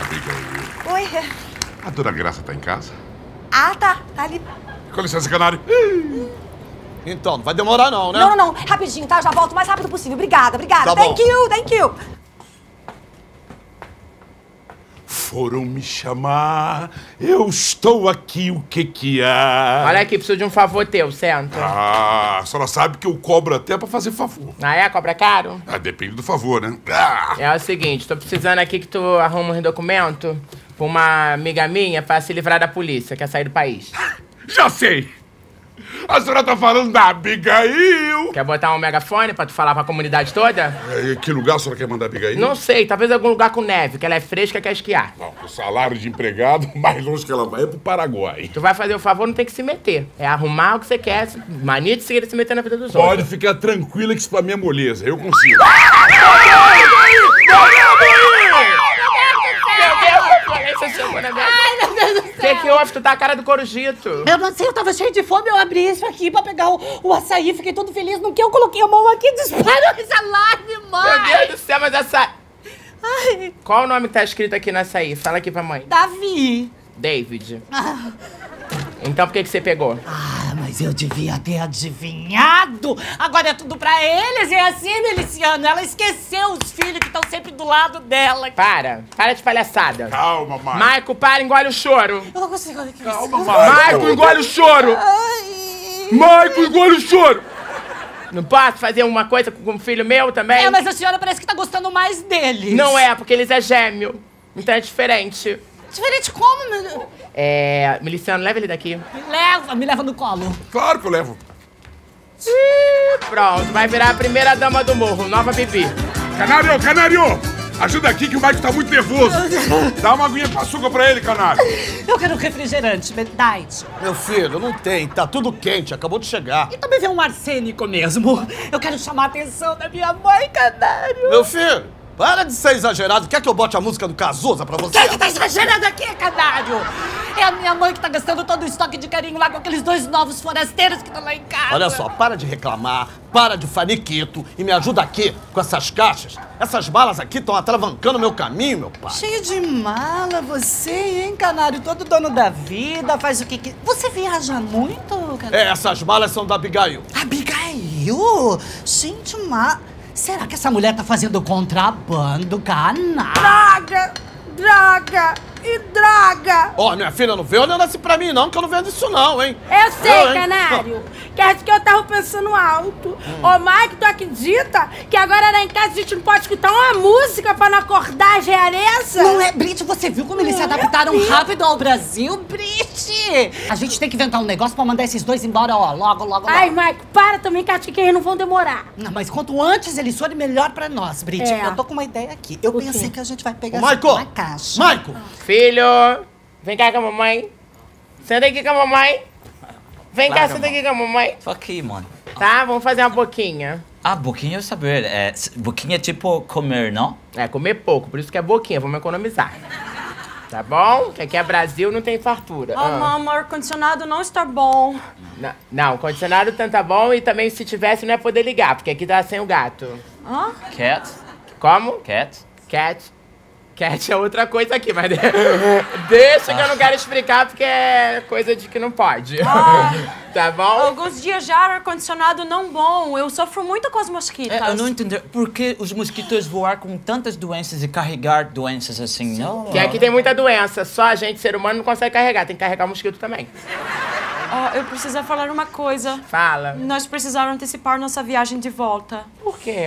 Speaker 14: Abigail.
Speaker 1: Oi.
Speaker 14: A dona Graça tá em casa?
Speaker 1: Ah, tá. Tá ali.
Speaker 14: Com licença, Canário.
Speaker 6: Então, não vai demorar não, né?
Speaker 1: Não, não, não. Rapidinho, tá? Eu já volto o mais rápido possível. Obrigada, obrigada.
Speaker 6: Tá bom.
Speaker 1: thank you, thank you.
Speaker 14: Foram me chamar. Eu estou aqui, o que que há?
Speaker 2: Olha aqui, preciso de um favor teu, senta.
Speaker 14: Ah, a senhora sabe que eu cobro até pra fazer favor.
Speaker 2: Ah, é? Cobra caro?
Speaker 14: Ah, depende do favor, né? Ah,
Speaker 2: É o seguinte, tô precisando aqui que tu arruma uns documentos pra uma amiga minha pra se livrar da polícia, quer sair do país.
Speaker 14: Já sei! A senhora tá falando da Abigail!
Speaker 2: Quer botar um megafone pra tu falar pra comunidade toda?
Speaker 14: É, que lugar a senhora quer mandar Abigail?
Speaker 2: Não sei, talvez algum lugar com neve, que ela é fresca e quer esquiar.
Speaker 14: Não, o salário de empregado, mais longe que ela vai é pro Paraguai.
Speaker 2: Tu vai fazer o favor, não tem que se meter. É arrumar o que você quer, mania de seguir se meter na vida dos
Speaker 14: Pode
Speaker 2: outros.
Speaker 14: ficar tranquila que isso pra mim é moleza, eu consigo.
Speaker 11: Ai, meu Deus do
Speaker 2: O que, que houve? Tu tá a cara do corujito.
Speaker 11: Eu não sei, eu tava cheio de fome, eu abri isso aqui pra pegar o, o açaí, fiquei todo feliz. No que eu coloquei a mão aqui, disparou essa lágrima.
Speaker 2: Meu Deus do céu, mas essa... Qual o nome que tá escrito aqui no açaí? Fala aqui pra mãe.
Speaker 11: Davi.
Speaker 2: David. Então por que, que você pegou?
Speaker 11: Ah, mas eu devia ter adivinhado. Agora é tudo pra eles, é assim, Meliciano. Ela esqueceu os filhos que estão sempre do lado dela.
Speaker 2: Para, para de palhaçada.
Speaker 14: Calma, Maico.
Speaker 2: Maico, para, engole o choro.
Speaker 11: Eu não consigo olhar aqui.
Speaker 14: Calma,
Speaker 2: Maico, engole o choro. Maico, engole o choro. Não posso fazer uma coisa com o filho meu também?
Speaker 11: É, mas a senhora parece que tá gostando mais deles.
Speaker 2: Não é, porque eles é gêmeo. Então é diferente.
Speaker 11: Diferente como, meu...
Speaker 2: É. Miliciano, leva ele daqui.
Speaker 11: Me leva, me leva no colo.
Speaker 14: Claro que eu levo.
Speaker 2: Ih, pronto, vai virar a primeira dama do morro, nova Bibi.
Speaker 14: Canário, canário! Ajuda aqui que o Mike tá muito nervoso. Dá uma aguinha com açúcar pra ele, canário.
Speaker 11: Eu quero refrigerante, verdade.
Speaker 6: Meu filho, não tem. Tá tudo quente, acabou de chegar.
Speaker 11: E também vem um arsênico mesmo. Eu quero chamar a atenção da minha mãe, canário.
Speaker 6: Meu filho, para de ser exagerado. Quer que eu bote a música do Cazuza pra você?
Speaker 11: Quem que tá exagerando aqui, canário? É a minha mãe que tá gastando todo o estoque de carinho lá com aqueles dois novos forasteiros que estão lá em casa.
Speaker 6: Olha só, para de reclamar, para de faniquito e me ajuda aqui com essas caixas. Essas malas aqui estão atravancando meu caminho, meu pai.
Speaker 9: Cheio de mala, você, hein, canário? Todo dono da vida, faz o que que... Você viaja muito, canário?
Speaker 6: É, essas malas são da Abigail.
Speaker 9: Abigail? Gente, ma... Será que essa mulher tá fazendo contrabando, canário?
Speaker 10: Droga! Droga! E droga!
Speaker 6: Ó, minha filha, não vê olhando assim pra mim, não, que eu não vendo isso, não, hein?
Speaker 10: Eu sei,
Speaker 6: hein?
Speaker 10: canário. Que acho que eu tava pensando alto. Ô, Mike, tu acredita que agora lá em casa a gente não pode escutar uma música pra não acordar as realezas?
Speaker 9: Não é, Brit, você viu como eles se adaptaram rápido ao Brasil, Brit? A gente tem que inventar um negócio pra mandar esses dois embora, ó, logo, logo, logo.
Speaker 10: Ai, Mike, para também que acho que eles não vão demorar.
Speaker 9: Não, mas quanto antes eles forem, melhor pra nós, Brit.
Speaker 10: É.
Speaker 9: Eu tô com uma ideia aqui. Eu
Speaker 10: O
Speaker 9: pensei
Speaker 10: quê?
Speaker 9: que a gente vai pegar
Speaker 6: Ô, Maico!
Speaker 9: uma caixa.
Speaker 6: Maico!
Speaker 2: Filho, vem cá com a mamãe. Senta aqui com a mamãe. Vem cá,
Speaker 16: Claro,
Speaker 2: senta aqui com a mamãe.
Speaker 16: Tô aqui, mano.
Speaker 2: Tá, vamos fazer uma boquinha.
Speaker 16: Ah, boquinha eu saber. É, boquinha é tipo comer, não?
Speaker 2: É, comer pouco, por isso que é boquinha, vamos economizar. Tá bom? Que aqui é Brasil, não tem fartura.
Speaker 13: Ah, mamãe, o ar-condicionado não está bom.
Speaker 2: Não, não, o condicionado tanto tá bom e também se tivesse não é poder ligar, porque aqui tá sem o gato.
Speaker 13: Hã?
Speaker 16: Cat?
Speaker 2: Como?
Speaker 16: Cat?
Speaker 2: Cat. Cat é outra coisa aqui, mas de- deixa que eu não quero explicar porque é coisa de que não pode.
Speaker 13: Ah.
Speaker 2: tá bom?
Speaker 13: Alguns dias já ar-condicionado não bom. Eu sofro muito com as mosquitas.
Speaker 16: É, eu não entendi por que os mosquitos voar com tantas doenças e carregar doenças assim, não?
Speaker 2: Que aqui tem muita doença, só a gente, ser humano, não consegue carregar, tem que carregar o mosquito também.
Speaker 13: Ah, eu preciso falar uma coisa.
Speaker 2: Fala.
Speaker 13: Nós precisamos antecipar nossa viagem de volta.
Speaker 2: Por quê?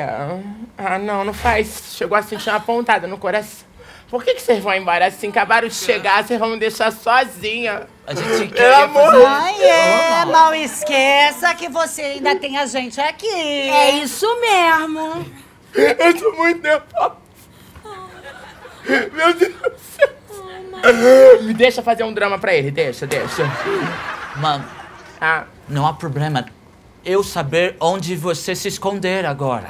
Speaker 2: Ah, não, não faz. Chegou a sentir uma pontada no coração. Por que, que vocês vão embora assim? Acabaram de chegar, vocês vão me deixar sozinha.
Speaker 16: A gente
Speaker 2: Pelo amor
Speaker 9: Ai, é, não esqueça que você ainda tem a gente aqui.
Speaker 10: É isso mesmo.
Speaker 2: Eu tô muito nervosa. Meu Deus do céu. Me deixa fazer um drama pra ele, deixa, deixa.
Speaker 16: Mano,
Speaker 2: Ah,
Speaker 16: não há problema eu saber onde você se esconder agora.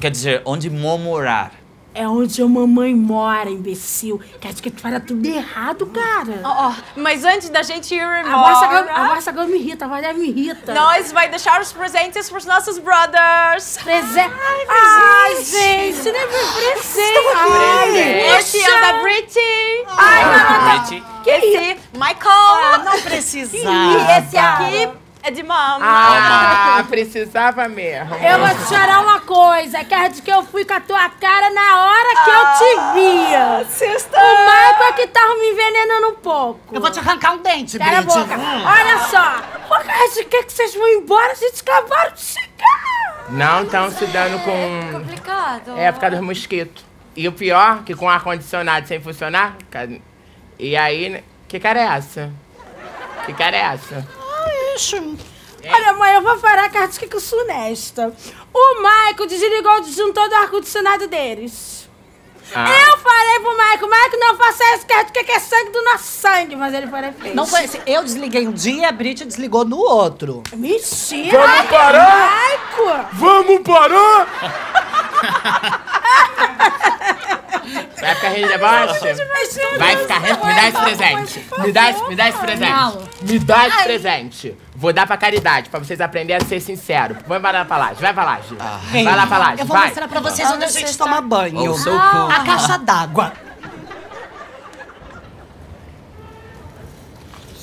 Speaker 16: Quer dizer, onde morar.
Speaker 10: É onde a mamãe mora, imbecil. Que acho que tu fala tudo errado, cara.
Speaker 13: Ó, ó, mas antes da gente ir
Speaker 10: A
Speaker 13: embora...
Speaker 10: a voz agora me irrita, a voz dela me irrita.
Speaker 13: Nós vai deixar os presentes pros nossos brothers.
Speaker 10: Presente. Ai, gente, não é meu presente. Ai,
Speaker 13: Esse é o da Britney.
Speaker 10: Ai, mamãe.
Speaker 16: Britney.
Speaker 10: Que
Speaker 13: Esse, Michael.
Speaker 9: Ah, não precisava.
Speaker 13: E esse aqui é de mamãe.
Speaker 2: ah precisava mesmo.
Speaker 10: Eu vou te chorar uma coisa, que é de que eu fui com a tua cara na hora que eu te via.
Speaker 9: Sister.
Speaker 10: O Michael é que tava me envenenando um pouco.
Speaker 9: Eu vou te arrancar um dente,
Speaker 10: Cala a boca. Olha só. Por causa de que que vocês vão embora? A gente acabaram de chegar.
Speaker 2: Não estão se dando com.
Speaker 13: Complicado.
Speaker 2: É, por causa dos mosquitos. E o pior, que com o ar-condicionado sem funcionar. E aí. né? Que cara é essa? Que cara é essa?
Speaker 10: Olha, mãe, eu vou parar que acho que eu sou honesta. O Michael desligou o disjuntor do ar-condicionado deles.
Speaker 2: Ah.
Speaker 10: Eu falei pro Michael, Michael, não faça isso, que é- que é sangue do nosso sangue. Mas ele foi fez.
Speaker 9: Não foi assim. Eu desliguei um dia e a Brit desligou no outro.
Speaker 10: Mentira!
Speaker 14: Vamos parar?
Speaker 10: Michael!
Speaker 14: Vamos parar?
Speaker 2: Vai ficar rindo de deboche? Vai ficar rindo? Me dá esse presente. Me dá esse, me dá esse presente.
Speaker 10: Não.
Speaker 2: Me dá esse presente. Vou dar pra caridade, pra vocês aprenderem a ser sinceros. Vai lá pra laje, vai pra laje. Vai lá pra laje,
Speaker 9: Eu vou
Speaker 2: vai.
Speaker 9: mostrar pra vocês onde a gente toma banho.
Speaker 16: Cool.
Speaker 9: A caixa d'água.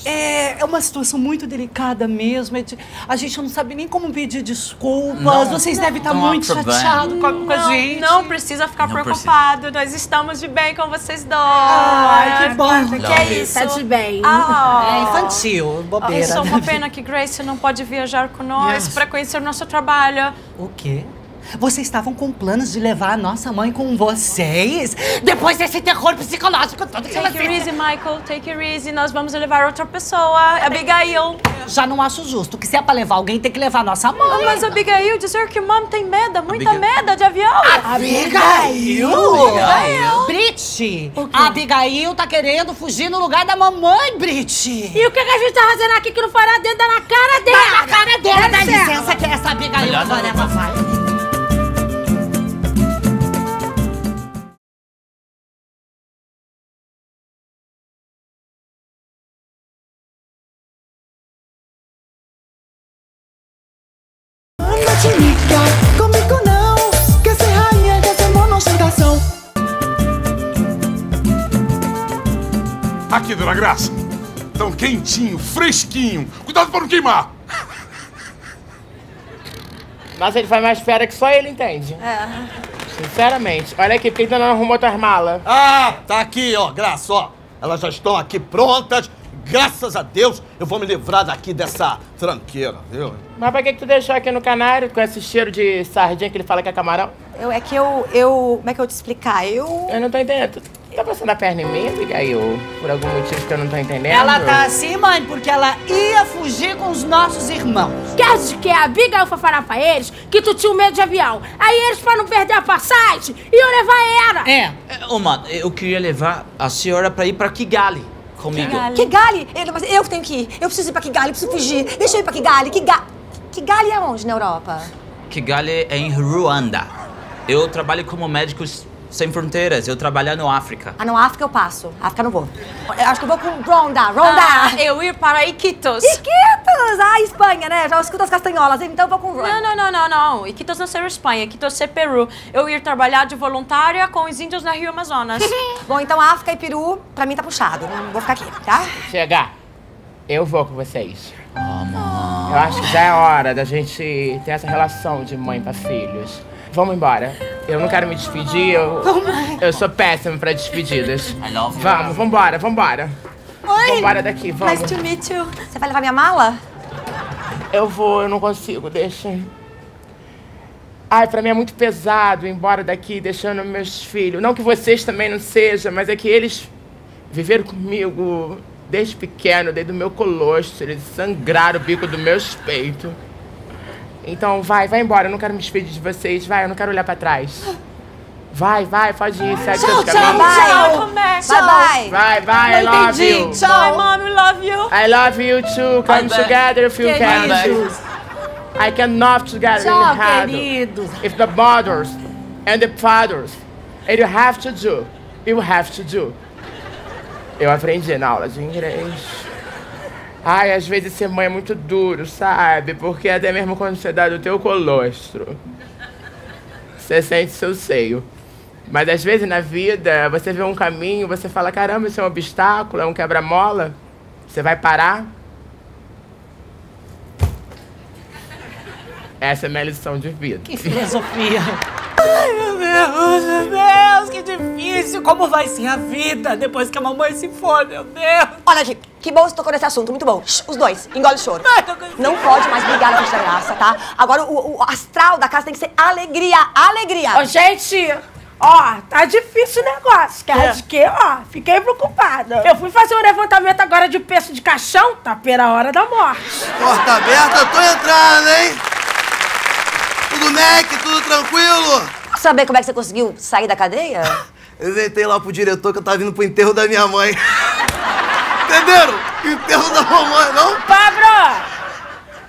Speaker 9: É, é uma situação muito delicada mesmo. é A gente não sabe nem como pedir desculpas.
Speaker 7: Não,
Speaker 9: Vocês devem estar
Speaker 7: não
Speaker 9: muito chateados com, a- com a
Speaker 7: Não,
Speaker 9: gente.
Speaker 7: não precisa ficar
Speaker 9: Não
Speaker 7: preocupado. Nós estamos de bem com vocês dois.
Speaker 9: Ai, que bom.
Speaker 7: Que
Speaker 9: Love
Speaker 7: é isso?
Speaker 10: Tá de bem.
Speaker 7: Ah.
Speaker 9: É infantil, bobeira.
Speaker 7: É só uma pena que Grace não pode viajar com nós
Speaker 9: Yes.
Speaker 7: para conhecer o nosso trabalho.
Speaker 9: O quê? Vocês estavam com planos de levar a nossa mãe com vocês? Depois desse terror psicológico todo que
Speaker 7: Take it easy, Michael. Take it easy. Nós vamos levar outra pessoa. Abigail.
Speaker 9: Já não acho justo que se é pra levar alguém, tem que levar a nossa mãe.
Speaker 7: Ah, mas Abigail, dizer que mãe tem medo, muita
Speaker 9: Abigail-
Speaker 7: medo de avião.
Speaker 9: Abigail!
Speaker 7: Abigail.
Speaker 9: Brit! A Abigail tá querendo fugir no lugar da mamãe, Brit!
Speaker 10: E o que, que a gente tá fazendo aqui que não lá dentro da na cara dela?
Speaker 9: na cara dela, dá licença que essa Abigail agora
Speaker 10: não.
Speaker 9: ela vai.
Speaker 14: Aqui, dona Graça. Tão quentinho, fresquinho. Cuidado pra não queimar.
Speaker 2: Nossa, ele faz mais fera que só ele entende.
Speaker 17: É.
Speaker 2: Sinceramente. Olha aqui, por que ainda não arrumou tuas malas?
Speaker 6: Ah, tá aqui, ó, Graça, ó. Elas já estão aqui prontas. Graças a Deus, eu vou me livrar daqui dessa tranqueira, viu?
Speaker 2: Mas pra que, que tu deixou aqui no canário com esse cheiro de sardinha que ele fala que é camarão?
Speaker 1: Eu, é que eu, eu. Como é que eu vou te explicar? Eu.
Speaker 2: Eu não tô entendendo. Tá passando a perna em mim, Abigail? Por algum motivo que eu não tô entendendo?
Speaker 9: Ela tá assim, mãe, porque ela ia fugir com os nossos irmãos.
Speaker 10: Quer dizer que a Abigail foi falar pra eles que tu tinha um medo de avião. Aí eles, pra não perder a passagem, iam levar ela.
Speaker 9: É.
Speaker 16: Ô, mano, eu queria levar a senhora pra ir pra Kigali comigo.
Speaker 1: Kigali? Eu, mas eu que tenho que ir. Eu preciso ir pra Kigali, eu preciso fugir. Deixa eu ir pra Kigali. Kigali. Kigali é onde na Europa?
Speaker 16: Kigali é em Ruanda. Eu trabalho como médicos sem fronteiras. Eu trabalho no África.
Speaker 1: Ah, não, África eu passo. África eu não vou. Eu acho que eu vou com Ronda. Ronda.
Speaker 7: Ah, eu ir para Iquitos.
Speaker 1: Iquitos! Ah, Espanha, né? Já escuto as castanholas, então eu vou com Ronda.
Speaker 7: Não, não, não, não, não. Iquitos não ser Espanha, Iquitos ser Peru. Eu ir trabalhar de voluntária com os índios na Rio Amazonas.
Speaker 1: Bom, então África e Peru, pra mim tá puxado. Não vou ficar aqui, tá?
Speaker 2: Chegar. Eu vou com vocês. Eu acho que já é hora da gente ter essa relação de mãe pra filhos. Vamos embora. Eu não quero me despedir, eu, eu sou péssimo pra despedidas.
Speaker 16: love you.
Speaker 2: Vamos, vambora, vambora.
Speaker 1: Oi!
Speaker 2: Vambora daqui, vamos.
Speaker 1: Nice to meet you. Você vai levar minha mala?
Speaker 2: Eu vou, eu não consigo, deixa. Ai, pra mim é muito pesado ir embora daqui deixando meus filhos. Não que vocês também não sejam, mas é que eles viveram comigo desde pequeno, desde o meu colostro. Eles sangraram o bico dos meus peitos. Então vai, vai embora. Eu não quero me despedir de vocês. Vai, eu não quero olhar pra trás. Vai, vai, pode ir, segue
Speaker 7: Tchau,
Speaker 2: seus
Speaker 7: tchau,
Speaker 2: caminhos.
Speaker 7: tchau, como é?
Speaker 1: Bye, bye.
Speaker 2: Vai, vai, I love
Speaker 7: entendi.
Speaker 2: you.
Speaker 7: Tchau. Bye, mom, love you.
Speaker 2: I love you too. Come
Speaker 7: Bye, bye.
Speaker 2: together if you can. I cannot together
Speaker 9: Tchau,
Speaker 2: in the
Speaker 9: queridos.
Speaker 2: If the mothers and the fathers, and you have to do, you have to do. Eu aprendi na aula de inglês. Ai, às vezes ser mãe é muito duro, sabe? Porque até mesmo quando você dá do teu colostro, você sente seu seio. Mas às vezes na vida, você vê um caminho, você fala, caramba, isso é um obstáculo, é um quebra-mola. Você vai parar. Essa é a minha lição de vida.
Speaker 9: Que filosofia. Ai, meu Deus, meu Deus, que difícil. Como vai ser a vida depois que a mamãe se for, meu Deus?
Speaker 1: Olha aqui, que bom você tocou nesse assunto, muito bom. Shh, Os dois, engole o choro. Não pode mais brigar na frente da graça, tá? Agora o, o astral da casa tem que ser alegria, alegria.
Speaker 10: Ô, gente, Ó, tá difícil o negócio. Quer
Speaker 3: É.
Speaker 10: de quê? Ó, fiquei preocupada. Eu fui fazer um levantamento agora de preço de caixão, tá pela hora da morte.
Speaker 15: Porta aberta, tô entrando, hein? Tudo Mac, tudo tranquilo?
Speaker 1: Saber como é que você conseguiu sair da cadeia?
Speaker 15: Eu inventei lá pro diretor que eu tava vindo pro enterro da minha mãe. Entenderam? Enterro da mamãe, não?
Speaker 10: Pablo!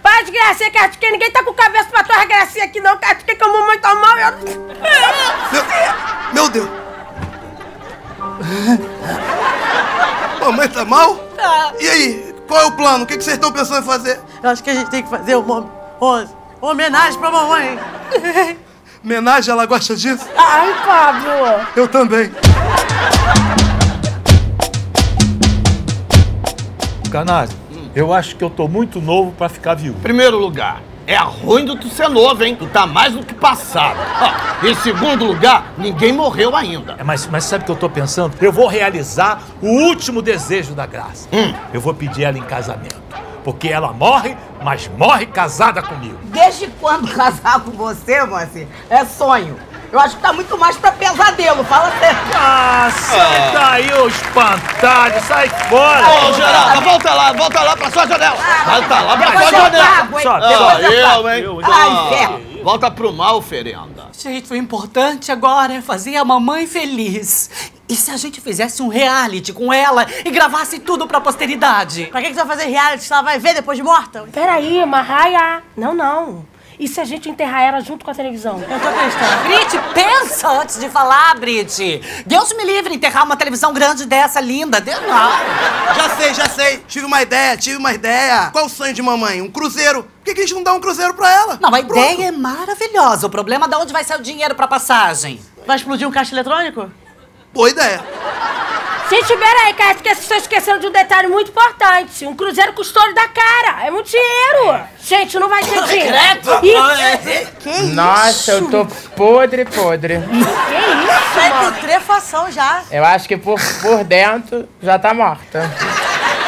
Speaker 10: Para de gracinha, Cartiquinha. Ninguém tá com cabeça pra tua gracinha aqui, não. Cartiquinha, que a mamãe tá mal. Eu...
Speaker 15: Meu Deus! Mamãe tá mal?
Speaker 3: Tá.
Speaker 15: E aí, qual é o plano? O que vocês estão pensando em fazer?
Speaker 3: Eu acho que a gente tem que fazer uma, uma homenagem pra mamãe.
Speaker 15: Homenagem, ela gosta disso?
Speaker 10: Ai, Pablo!
Speaker 15: Eu também.
Speaker 5: Canário, eu acho que eu tô muito novo pra ficar viúvo.
Speaker 6: Primeiro lugar, é ruim do tu ser novo, hein? Tu tá mais do que passado. Ó, em segundo lugar, ninguém morreu ainda.
Speaker 5: É, mas, mas sabe o que eu tô pensando? Eu vou realizar o último desejo da Graça.
Speaker 6: Hum.
Speaker 5: Eu vou pedir ela em casamento. Porque ela morre, mas morre casada comigo.
Speaker 18: Desde quando casar com você, Moacir, é sonho? Eu acho que tá muito mais pra pesadelo, fala sério.
Speaker 5: Ah, sai daí, ô espantalho, sai fora!
Speaker 6: Ô, Geralda, volta lá, volta lá pra sua janela. Volta lá pra sua
Speaker 18: eu
Speaker 6: janela.
Speaker 18: pago, hein?
Speaker 6: Só, ah,
Speaker 18: eu pago.
Speaker 6: hein?
Speaker 18: Ai,
Speaker 6: Ah. Volta pro mal, oferenda.
Speaker 9: Gente, o importante agora é fazer a mamãe feliz. E se a gente fizesse um reality com ela e gravasse tudo pra posteridade?
Speaker 3: Pra que, que você vai fazer reality se ela vai ver depois de morta?
Speaker 10: Peraí, Marraia. Não, não. E se a gente enterrar ela junto com a televisão?
Speaker 3: Eu tô acreditando.
Speaker 9: Brit, pensa antes de falar, Brit. Deus me livre enterrar uma televisão grande dessa, linda. Deus não.
Speaker 15: Já sei, já sei. Tive uma ideia, tive uma ideia. Qual o sonho de mamãe? Um cruzeiro. Por que, que a gente não dá um cruzeiro pra ela?
Speaker 9: Não, a ideia é maravilhosa. O problema é de onde vai sair o dinheiro pra passagem.
Speaker 3: Vai explodir um caixa eletrônico?
Speaker 15: Boa ideia.
Speaker 10: Gente, peraí, cara, porque vocês estão esquecendo de um detalhe muito importante. Um cruzeiro com estouro da cara. É muito dinheiro. Gente, não vai ter dinheiro. Ih,
Speaker 3: Que isso?
Speaker 2: Nossa, eu tô podre, podre.
Speaker 10: Que isso,
Speaker 3: Sai
Speaker 10: mano?
Speaker 3: putrefação já.
Speaker 2: Eu acho que por, por dentro já tá morta.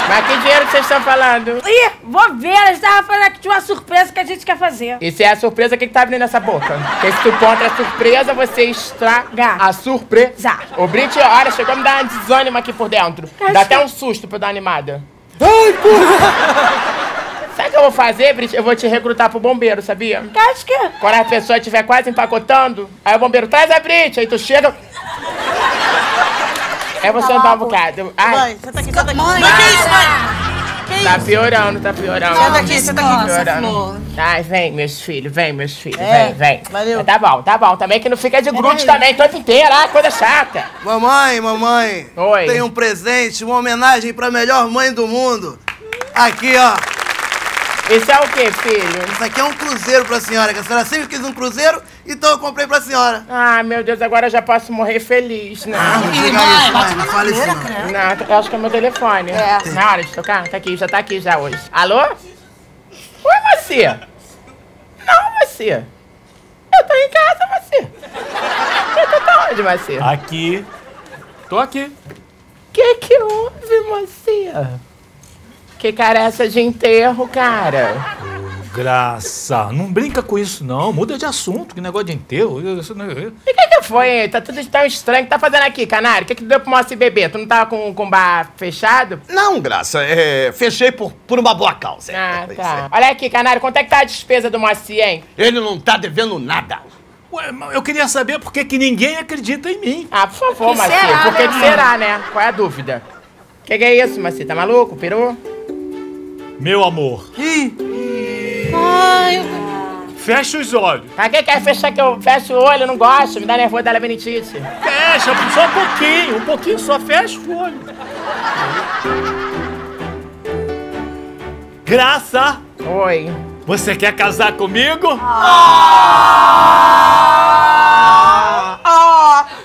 Speaker 2: Mas que dinheiro que vocês estão falando?
Speaker 10: Ih, vou ver. Eles estavam falando aqui de uma surpresa que a gente quer fazer.
Speaker 2: E se é a surpresa, o que, que tá abrindo essa boca? Porque se tu conta a surpresa, você estraga a surpresa. O Brit, olha, chegou a me dar um desânimo aqui por dentro. Dá até um susto pra eu dar uma animada. Ai, porra! Sabe o que eu vou fazer, Brit? Eu vou te recrutar pro bombeiro, sabia?
Speaker 10: Acho que...
Speaker 2: Quando a pessoa estiver quase empacotando, aí o bombeiro traz a Brit, aí tu chega... É você andar um bocado. Ai,
Speaker 3: Mãe, senta aqui, senta aqui.
Speaker 9: Mãe,
Speaker 3: Mas que isso, mãe? Que
Speaker 2: Tá
Speaker 3: isso?
Speaker 2: piorando, tá piorando.
Speaker 3: Senta aqui, senta aqui.
Speaker 2: Tá
Speaker 3: Nossa,
Speaker 2: piorando.
Speaker 3: Flor.
Speaker 2: Ai, vem, meus filhos, vem, meus filhos,
Speaker 3: É,
Speaker 2: vem, vem.
Speaker 3: valeu.
Speaker 2: Tá bom, tá bom. Também que não fica de grude
Speaker 3: aí.
Speaker 2: também, toda inteira, ah, coisa chata.
Speaker 15: Mamãe, mamãe.
Speaker 2: Oi.
Speaker 15: Tem um presente, uma homenagem pra melhor mãe do mundo. Aqui, ó.
Speaker 2: Isso é o quê, filho?
Speaker 15: Isso aqui é um cruzeiro pra senhora, que a senhora sempre quis um cruzeiro, então eu comprei pra senhora.
Speaker 2: Ah, meu Deus, agora eu já posso morrer feliz, né?
Speaker 15: Não diga isso, mãe, não fale isso não.
Speaker 2: Não, eu acho que é meu telefone.
Speaker 15: É.
Speaker 2: Na hora de tocar? Tá aqui, já tá aqui já hoje. Alô? Oi, você? Não, você. Eu tô em casa, você. Você tá onde, você?
Speaker 5: Aqui. Tô aqui.
Speaker 2: Que que houve, mocinha? Que cara é essa de enterro, cara?
Speaker 5: Graça, não brinca com isso não. Muda de assunto, que negócio de enterro. Isso não é...
Speaker 2: E que que foi? Tá tudo tão estranho. O que tá fazendo aqui, canário? O que que deu pro Moacir beber? Tu não tava com, com o bar fechado?
Speaker 6: Não, Graça, é, fechei por, por uma boa causa.
Speaker 2: Ah, tá. Olha aqui, canário, quanto é que tá a despesa do Moacir, hein?
Speaker 6: Ele não tá devendo nada.
Speaker 5: Ué, mas eu queria saber por que que ninguém acredita em mim.
Speaker 2: Ah, por favor, Moacir.
Speaker 5: será,
Speaker 2: Por que
Speaker 5: né,
Speaker 2: que
Speaker 5: mano?
Speaker 2: será, né? Qual é a dúvida? Que que é isso, Moacir? Tá maluco? Pirou?
Speaker 5: Meu amor,
Speaker 10: Ai,
Speaker 5: fecha os olhos.
Speaker 2: Pra que quer fechar que eu fecho o olho? Eu não gosto. Me dá nervoso da labirintite.
Speaker 5: Fecha, só um pouquinho. Um pouquinho só, fecha o olho. Graça!
Speaker 2: Oi.
Speaker 5: Você quer casar comigo?
Speaker 18: Ah,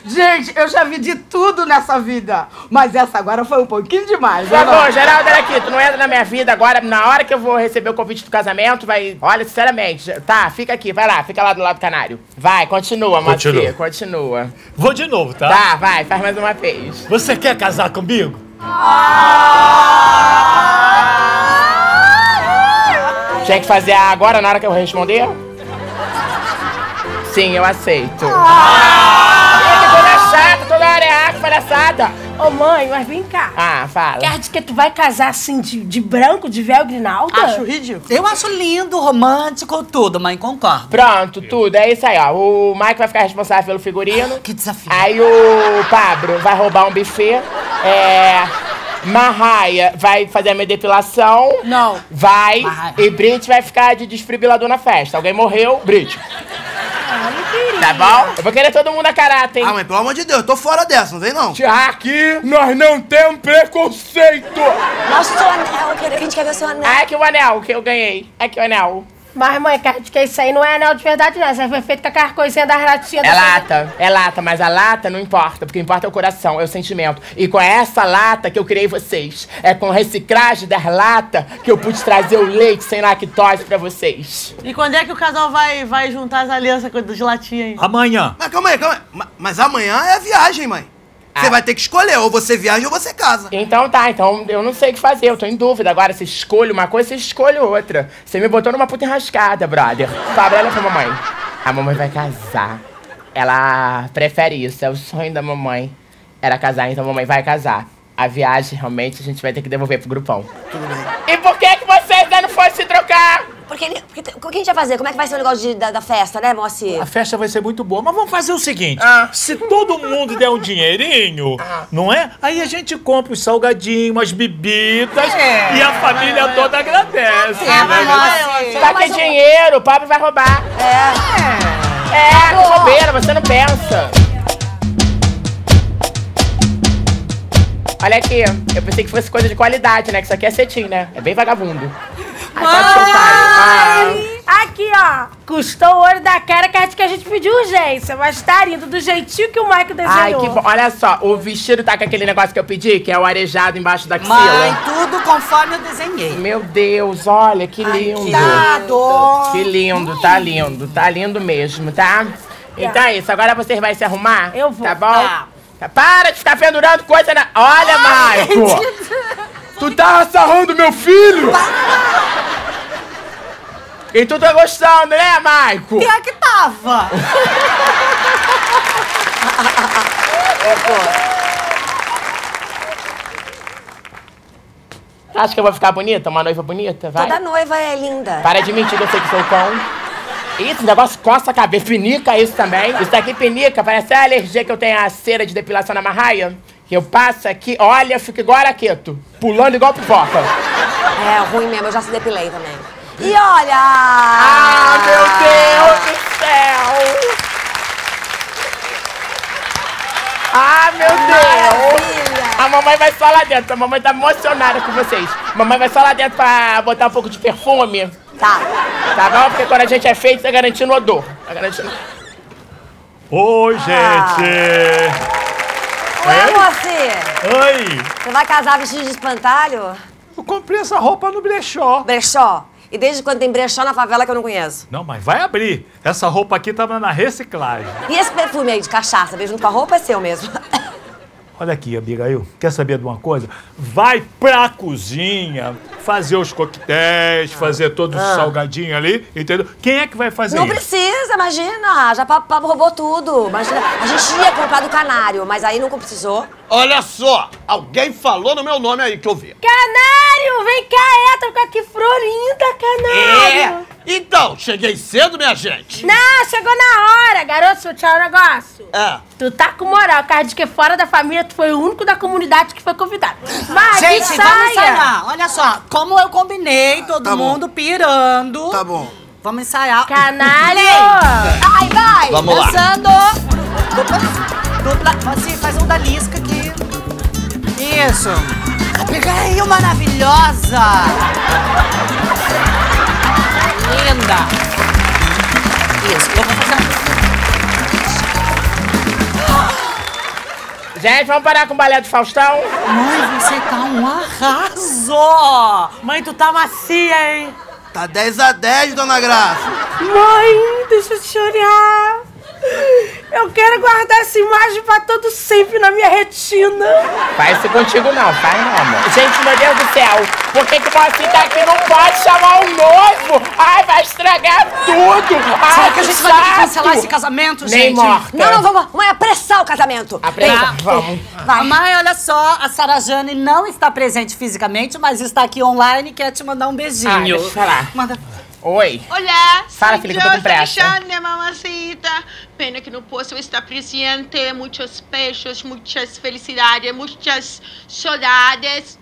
Speaker 18: gente, eu já vi de tudo nessa vida. Mas essa agora foi um pouquinho demais.
Speaker 2: Por
Speaker 18: né,
Speaker 2: favor, Geraldo, olha aqui, tu não entra na minha vida agora, na hora que eu vou receber o convite do casamento, vai. Olha, sinceramente, tá, fica aqui, vai lá, fica lá do lado do canário. Vai, continua,
Speaker 5: Continua.
Speaker 2: Moacir, continua.
Speaker 5: Vou de novo, tá?
Speaker 2: Tá, vai, faz mais uma vez.
Speaker 5: Você quer casar comigo?
Speaker 2: Tinha que fazer agora na hora que eu responder? Sim, eu aceito.
Speaker 18: Ah!
Speaker 2: palhaçada.
Speaker 10: Ô mãe, mas vem cá.
Speaker 2: Ah, fala.
Speaker 10: Quer dizer que tu vai casar assim de, de branco, de véu grinalda?
Speaker 9: Acho ridículo. Eu acho lindo, romântico, tudo, mãe, concordo.
Speaker 2: Pronto, tudo. É isso aí, ó. O Mike vai ficar responsável pelo figurino.
Speaker 9: Que desafio.
Speaker 2: Aí o Pablo vai roubar um buffet. É. Marraia vai fazer a minha depilação.
Speaker 10: Não.
Speaker 2: Vai.
Speaker 9: Marraia.
Speaker 2: E Brit vai ficar de desfibrilador na festa. Alguém morreu, Brit.
Speaker 10: Queria.
Speaker 2: Tá bom? Eu vou querer todo mundo a caráter, hein?
Speaker 15: Ah, mas pelo amor de Deus, eu tô fora dessa, não vem não.
Speaker 2: Aqui nós não temos preconceito!
Speaker 1: Mostra o seu anel, que a gente quer ver o seu anel.
Speaker 2: Ah, aqui o anel que eu ganhei. Aqui o anel.
Speaker 10: Mas, mãe, que isso aí não é anel de verdade, não. Isso aí foi feito com aquelas coisinhas das ratinhas.
Speaker 2: É
Speaker 10: da-
Speaker 2: lata, é lata, mas a lata não importa, porque importa é o coração, é o sentimento. E com essa lata que eu criei vocês, é com reciclagem das latas que eu pude trazer o leite sem lactose pra vocês.
Speaker 3: E quando é que o casal vai, vai juntar as alianças com- de latinha aí?
Speaker 5: Amanhã.
Speaker 15: Mas calma aí, calma aí. Ma- Mas amanhã é viagem, mãe. Você vai ter que escolher, ou você viaja ou você casa.
Speaker 2: Então tá, então eu não sei o que fazer, eu tô em dúvida. Agora, se escolho uma coisa, você escolhe outra. Você me botou numa puta enrascada, brother. Fábio, olha pra mamãe. A mamãe vai casar. Ela prefere isso, é o sonho da mamãe. Era casar, então a mamãe vai casar. A viagem, realmente, a gente vai ter que devolver pro grupão.
Speaker 15: Tudo bem.
Speaker 2: E por que que vocês ainda não foram se trocar?
Speaker 1: Porque, porque o que a gente vai fazer? Como é que vai ser o negócio de- da, da festa, né, Moacir?
Speaker 5: A festa vai ser muito boa, mas vamos fazer o seguinte:
Speaker 2: Ah.
Speaker 5: se todo mundo der um dinheirinho, não é? Aí a gente compra os salgadinhos, as bebidas
Speaker 9: É.
Speaker 5: e a família toda agradece.
Speaker 9: É, mas
Speaker 5: né?
Speaker 9: Moacir.
Speaker 2: Tá que dinheiro, o Pablo vai roubar. É. É, que bobeira, você não pensa. Olha aqui, eu pensei que fosse coisa de qualidade, né? Que isso aqui é cetim, né? É bem vagabundo. Ai, pode soltar. Ah.
Speaker 10: Aqui, ó. Custou o olho da cara que a gente, que a gente pediu urgência, mas tá lindo, do jeitinho que o Michael desenhou.
Speaker 2: Ai, que bom. Olha só, o vestido tá com aquele negócio que eu pedi, que é o arejado embaixo da axila.
Speaker 9: Mãe, tudo conforme eu desenhei.
Speaker 2: Meu Deus, olha que lindo.
Speaker 9: Cuidado.
Speaker 2: Que lindo, tá lindo, tá lindo mesmo, tá? Então é isso, agora vocês vão se arrumar? Eu vou. Tá bom?
Speaker 9: Tá.
Speaker 2: Para de ficar pendurando coisa na. Olha, Maico! Tu tá sarrando meu filho! E tu tá gostando, né, Maico?
Speaker 9: Pior que tava.
Speaker 2: Acha que eu vou ficar bonita? Uma noiva bonita? Vai.
Speaker 1: Toda noiva é linda.
Speaker 2: Para de mentir eu sei que sou cão. Isso, negócio coça a cabeça. Pinica isso também. Isso daqui pinica, parece a alergia que eu tenho à cera de depilação na marraia. Que eu passo aqui, olha, fico igual araqueto. Pulando igual pipoca.
Speaker 1: É ruim mesmo, eu já se depilei também. E olha!
Speaker 2: Ah, meu Deus do céu! Ah, meu Deus! A mamãe vai só lá dentro. A mamãe tá emocionada com vocês. A mamãe vai só lá dentro pra botar um pouco de perfume.
Speaker 1: Tá.
Speaker 2: Tá bom? Porque quando a gente é feito, tá garantindo odor. Tá garantindo...
Speaker 5: Oi, gente!
Speaker 1: Ué, Moacir,
Speaker 5: Oi!
Speaker 1: você vai casar vestido de espantalho?
Speaker 5: Eu comprei essa roupa no brechó.
Speaker 1: Brechó? E desde quando tem brechó na favela que eu não conheço?
Speaker 5: Não, mas vai abrir. Essa roupa aqui tava na reciclagem.
Speaker 1: E esse perfume aí de cachaça, veio junto com a roupa, é seu mesmo.
Speaker 5: Olha aqui, Abigail, quer saber de uma coisa? Vai pra cozinha fazer os coquetéis, fazer todos os
Speaker 1: Ah.
Speaker 5: salgadinhos ali, entendeu? Quem é que vai fazer
Speaker 1: Não
Speaker 5: isso?
Speaker 1: precisa, imagina. Já Pablo roubou tudo. Imagina. A gente ia comprar do canário, mas aí não precisou.
Speaker 6: Olha só, alguém falou no meu nome aí que eu vi.
Speaker 10: Canário, vem cá, entra com aqui, florinda, canário.
Speaker 6: É. Então, cheguei cedo, minha gente.
Speaker 10: Não, chegou na hora, garoto, deixa eu falar um negócio.
Speaker 6: É.
Speaker 10: Tu tá com moral, cara, de que fora da família tu foi o único da comunidade que foi convidado. Vai,
Speaker 9: Gente,
Speaker 10: que
Speaker 9: vamos
Speaker 10: saia.
Speaker 9: ensaiar. Olha só, como eu combinei, todo
Speaker 15: Tá bom.
Speaker 9: mundo pirando.
Speaker 15: Tá bom.
Speaker 9: Vamos ensaiar.
Speaker 10: Canário.
Speaker 9: Ai, vai!
Speaker 6: Vamos lá.
Speaker 9: Dançando. Dupla. Dupla. Assim, faz um da lisca Isso. Abigail maravilhosa. Linda. Isso, eu vou fazer
Speaker 2: Gente, vamos parar com o balé do Faustão?
Speaker 9: Mãe, você tá um arraso!
Speaker 3: Mãe, tu tá macia, hein?
Speaker 15: Tá 10 a 10, dona Graça.
Speaker 10: Mãe, deixa eu te olhar. Eu quero guardar essa imagem pra todo sempre na minha retina.
Speaker 2: Faz isso contigo não, faz não, amor. Gente, meu Deus do céu, por que que o Moacir tá aqui? Não pode chamar o noivo! Ai, vai estragar! tudo! Ah,
Speaker 9: Será que a gente vai ter que
Speaker 2: chato.
Speaker 9: cancelar esse casamento,
Speaker 2: Nem
Speaker 9: gente?
Speaker 2: morta.
Speaker 1: Não, não, vamos, vamos apressar o casamento.
Speaker 2: Apressar, vamos.
Speaker 9: Vai. Mãe, olha só, a Sara Jane não está presente fisicamente, mas está aqui online e quer te mandar um beijinho.
Speaker 2: Ah, deixa eu falar.
Speaker 9: Manda.
Speaker 2: Oi.
Speaker 10: Olá,
Speaker 2: Fala,
Speaker 10: soy
Speaker 2: filha, que eu tô com pressa.
Speaker 10: Alexandre, mamacita. Pena que não posso estar presente. Muitos beijos, muitas felicidades, muitas saudades.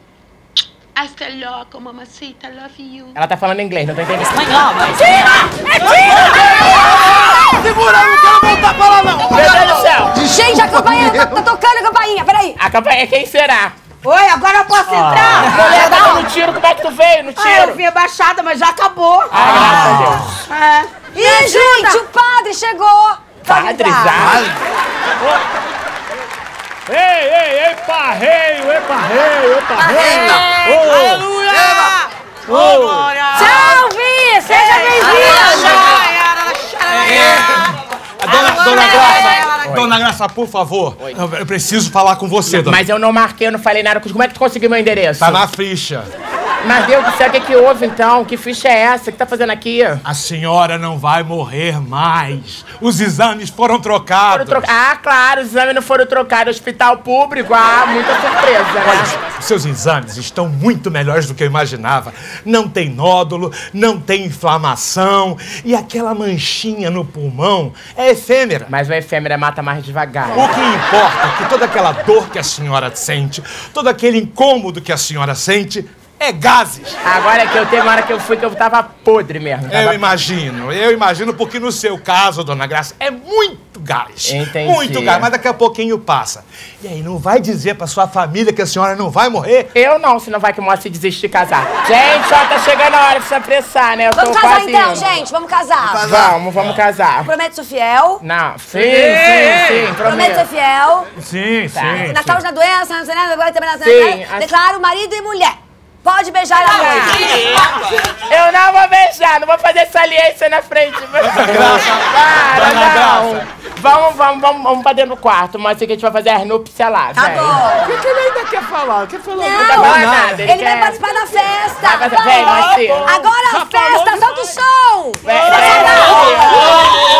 Speaker 10: Hasta logo, mamacita. Love you.
Speaker 2: Ela tá falando inglês, não tô entendendo.
Speaker 9: Espanhol, mas...
Speaker 10: Tira! É tira!
Speaker 15: Segura, eu não quero voltar pra lá, não.
Speaker 2: Meu Deus do céu!
Speaker 1: Gente, a campainha, tá, tá tocando a campainha, peraí.
Speaker 2: A campainha, quem será?
Speaker 18: Oi, agora eu posso entrar?
Speaker 2: Mulher, tava no tiro, como é que tu veio no
Speaker 18: Ah, eu
Speaker 2: tiro?
Speaker 18: vim abaixada, mas já acabou.
Speaker 2: Ah, graças a Deus.
Speaker 18: É.
Speaker 1: Ih, gente, o padre chegou.
Speaker 2: Padre?
Speaker 5: Ei, ei, ei, parreio, ei, parreio, ei, parreio!
Speaker 9: Aleluia!
Speaker 5: Ô,
Speaker 9: Ô, glória!
Speaker 1: Tchau, Vi! Seja bem-vinda!
Speaker 19: Dona, dona Graça, dona Graça, por favor, eu, eu preciso falar com você, dona.
Speaker 2: Mas eu não marquei, eu não falei nada. Como é que tu conseguiu meu endereço?
Speaker 19: Tá na ficha.
Speaker 2: Mas Deus do céu, o que, que houve então? Que ficha é essa? O que tá fazendo aqui?
Speaker 19: A senhora não vai morrer mais. Os exames foram trocados.
Speaker 2: Foram troca- Ah, claro, os exames não foram trocados. Hospital público, ah, muita surpresa, né?
Speaker 19: Olha, os seus exames estão muito melhores do que eu imaginava. Não tem nódulo, não tem inflamação e aquela manchinha no pulmão é efêmera.
Speaker 2: Mas o efêmera mata mais devagar.
Speaker 19: O que importa é que toda aquela dor que a senhora sente, todo aquele incômodo que a senhora sente, é gases.
Speaker 2: Agora que eu teve uma hora que eu fui que eu tava podre mesmo.
Speaker 19: Eu
Speaker 2: Tava...
Speaker 19: imagino, eu imagino, porque no seu caso, dona Graça, é muito gás.
Speaker 2: Entendi.
Speaker 19: Muito gás, mas daqui a pouquinho passa. E aí, não vai dizer pra sua família que a senhora não vai morrer?
Speaker 2: Eu não, senão vai que mostra se desistir de casar. Gente, ó, tá chegando a hora de se apressar, né? Eu
Speaker 1: Vamos
Speaker 2: tô
Speaker 1: casar
Speaker 2: quase
Speaker 1: então,
Speaker 2: indo.
Speaker 1: gente, vamos casar.
Speaker 2: Vamos, vamos casar.
Speaker 1: Promete ser fiel.
Speaker 2: Não, sim, sim, sim,
Speaker 1: Promete ser fiel.
Speaker 19: Sim, sim.
Speaker 1: Na saúde da doença, não sei nada, agora também na
Speaker 2: Sim,
Speaker 1: Declaro marido e mulher. Pode beijar a noite.
Speaker 2: Eu não vou beijar, não vou fazer saliência na frente. Para, não. Vamos, vamos, vamos, vamos pra dentro do quarto, mas sei que a gente vai fazer as núpcias lá,
Speaker 1: Tá bom.
Speaker 2: O que, que ele ainda quer falar? Quer falar?
Speaker 1: Não,
Speaker 2: tá falando nada.
Speaker 1: ele, vai
Speaker 2: quer-
Speaker 1: participar da festa.
Speaker 2: Vai, vai, vem, Marcinho.
Speaker 1: Agora a festa, solta o som.
Speaker 2: Vem, vem, vem.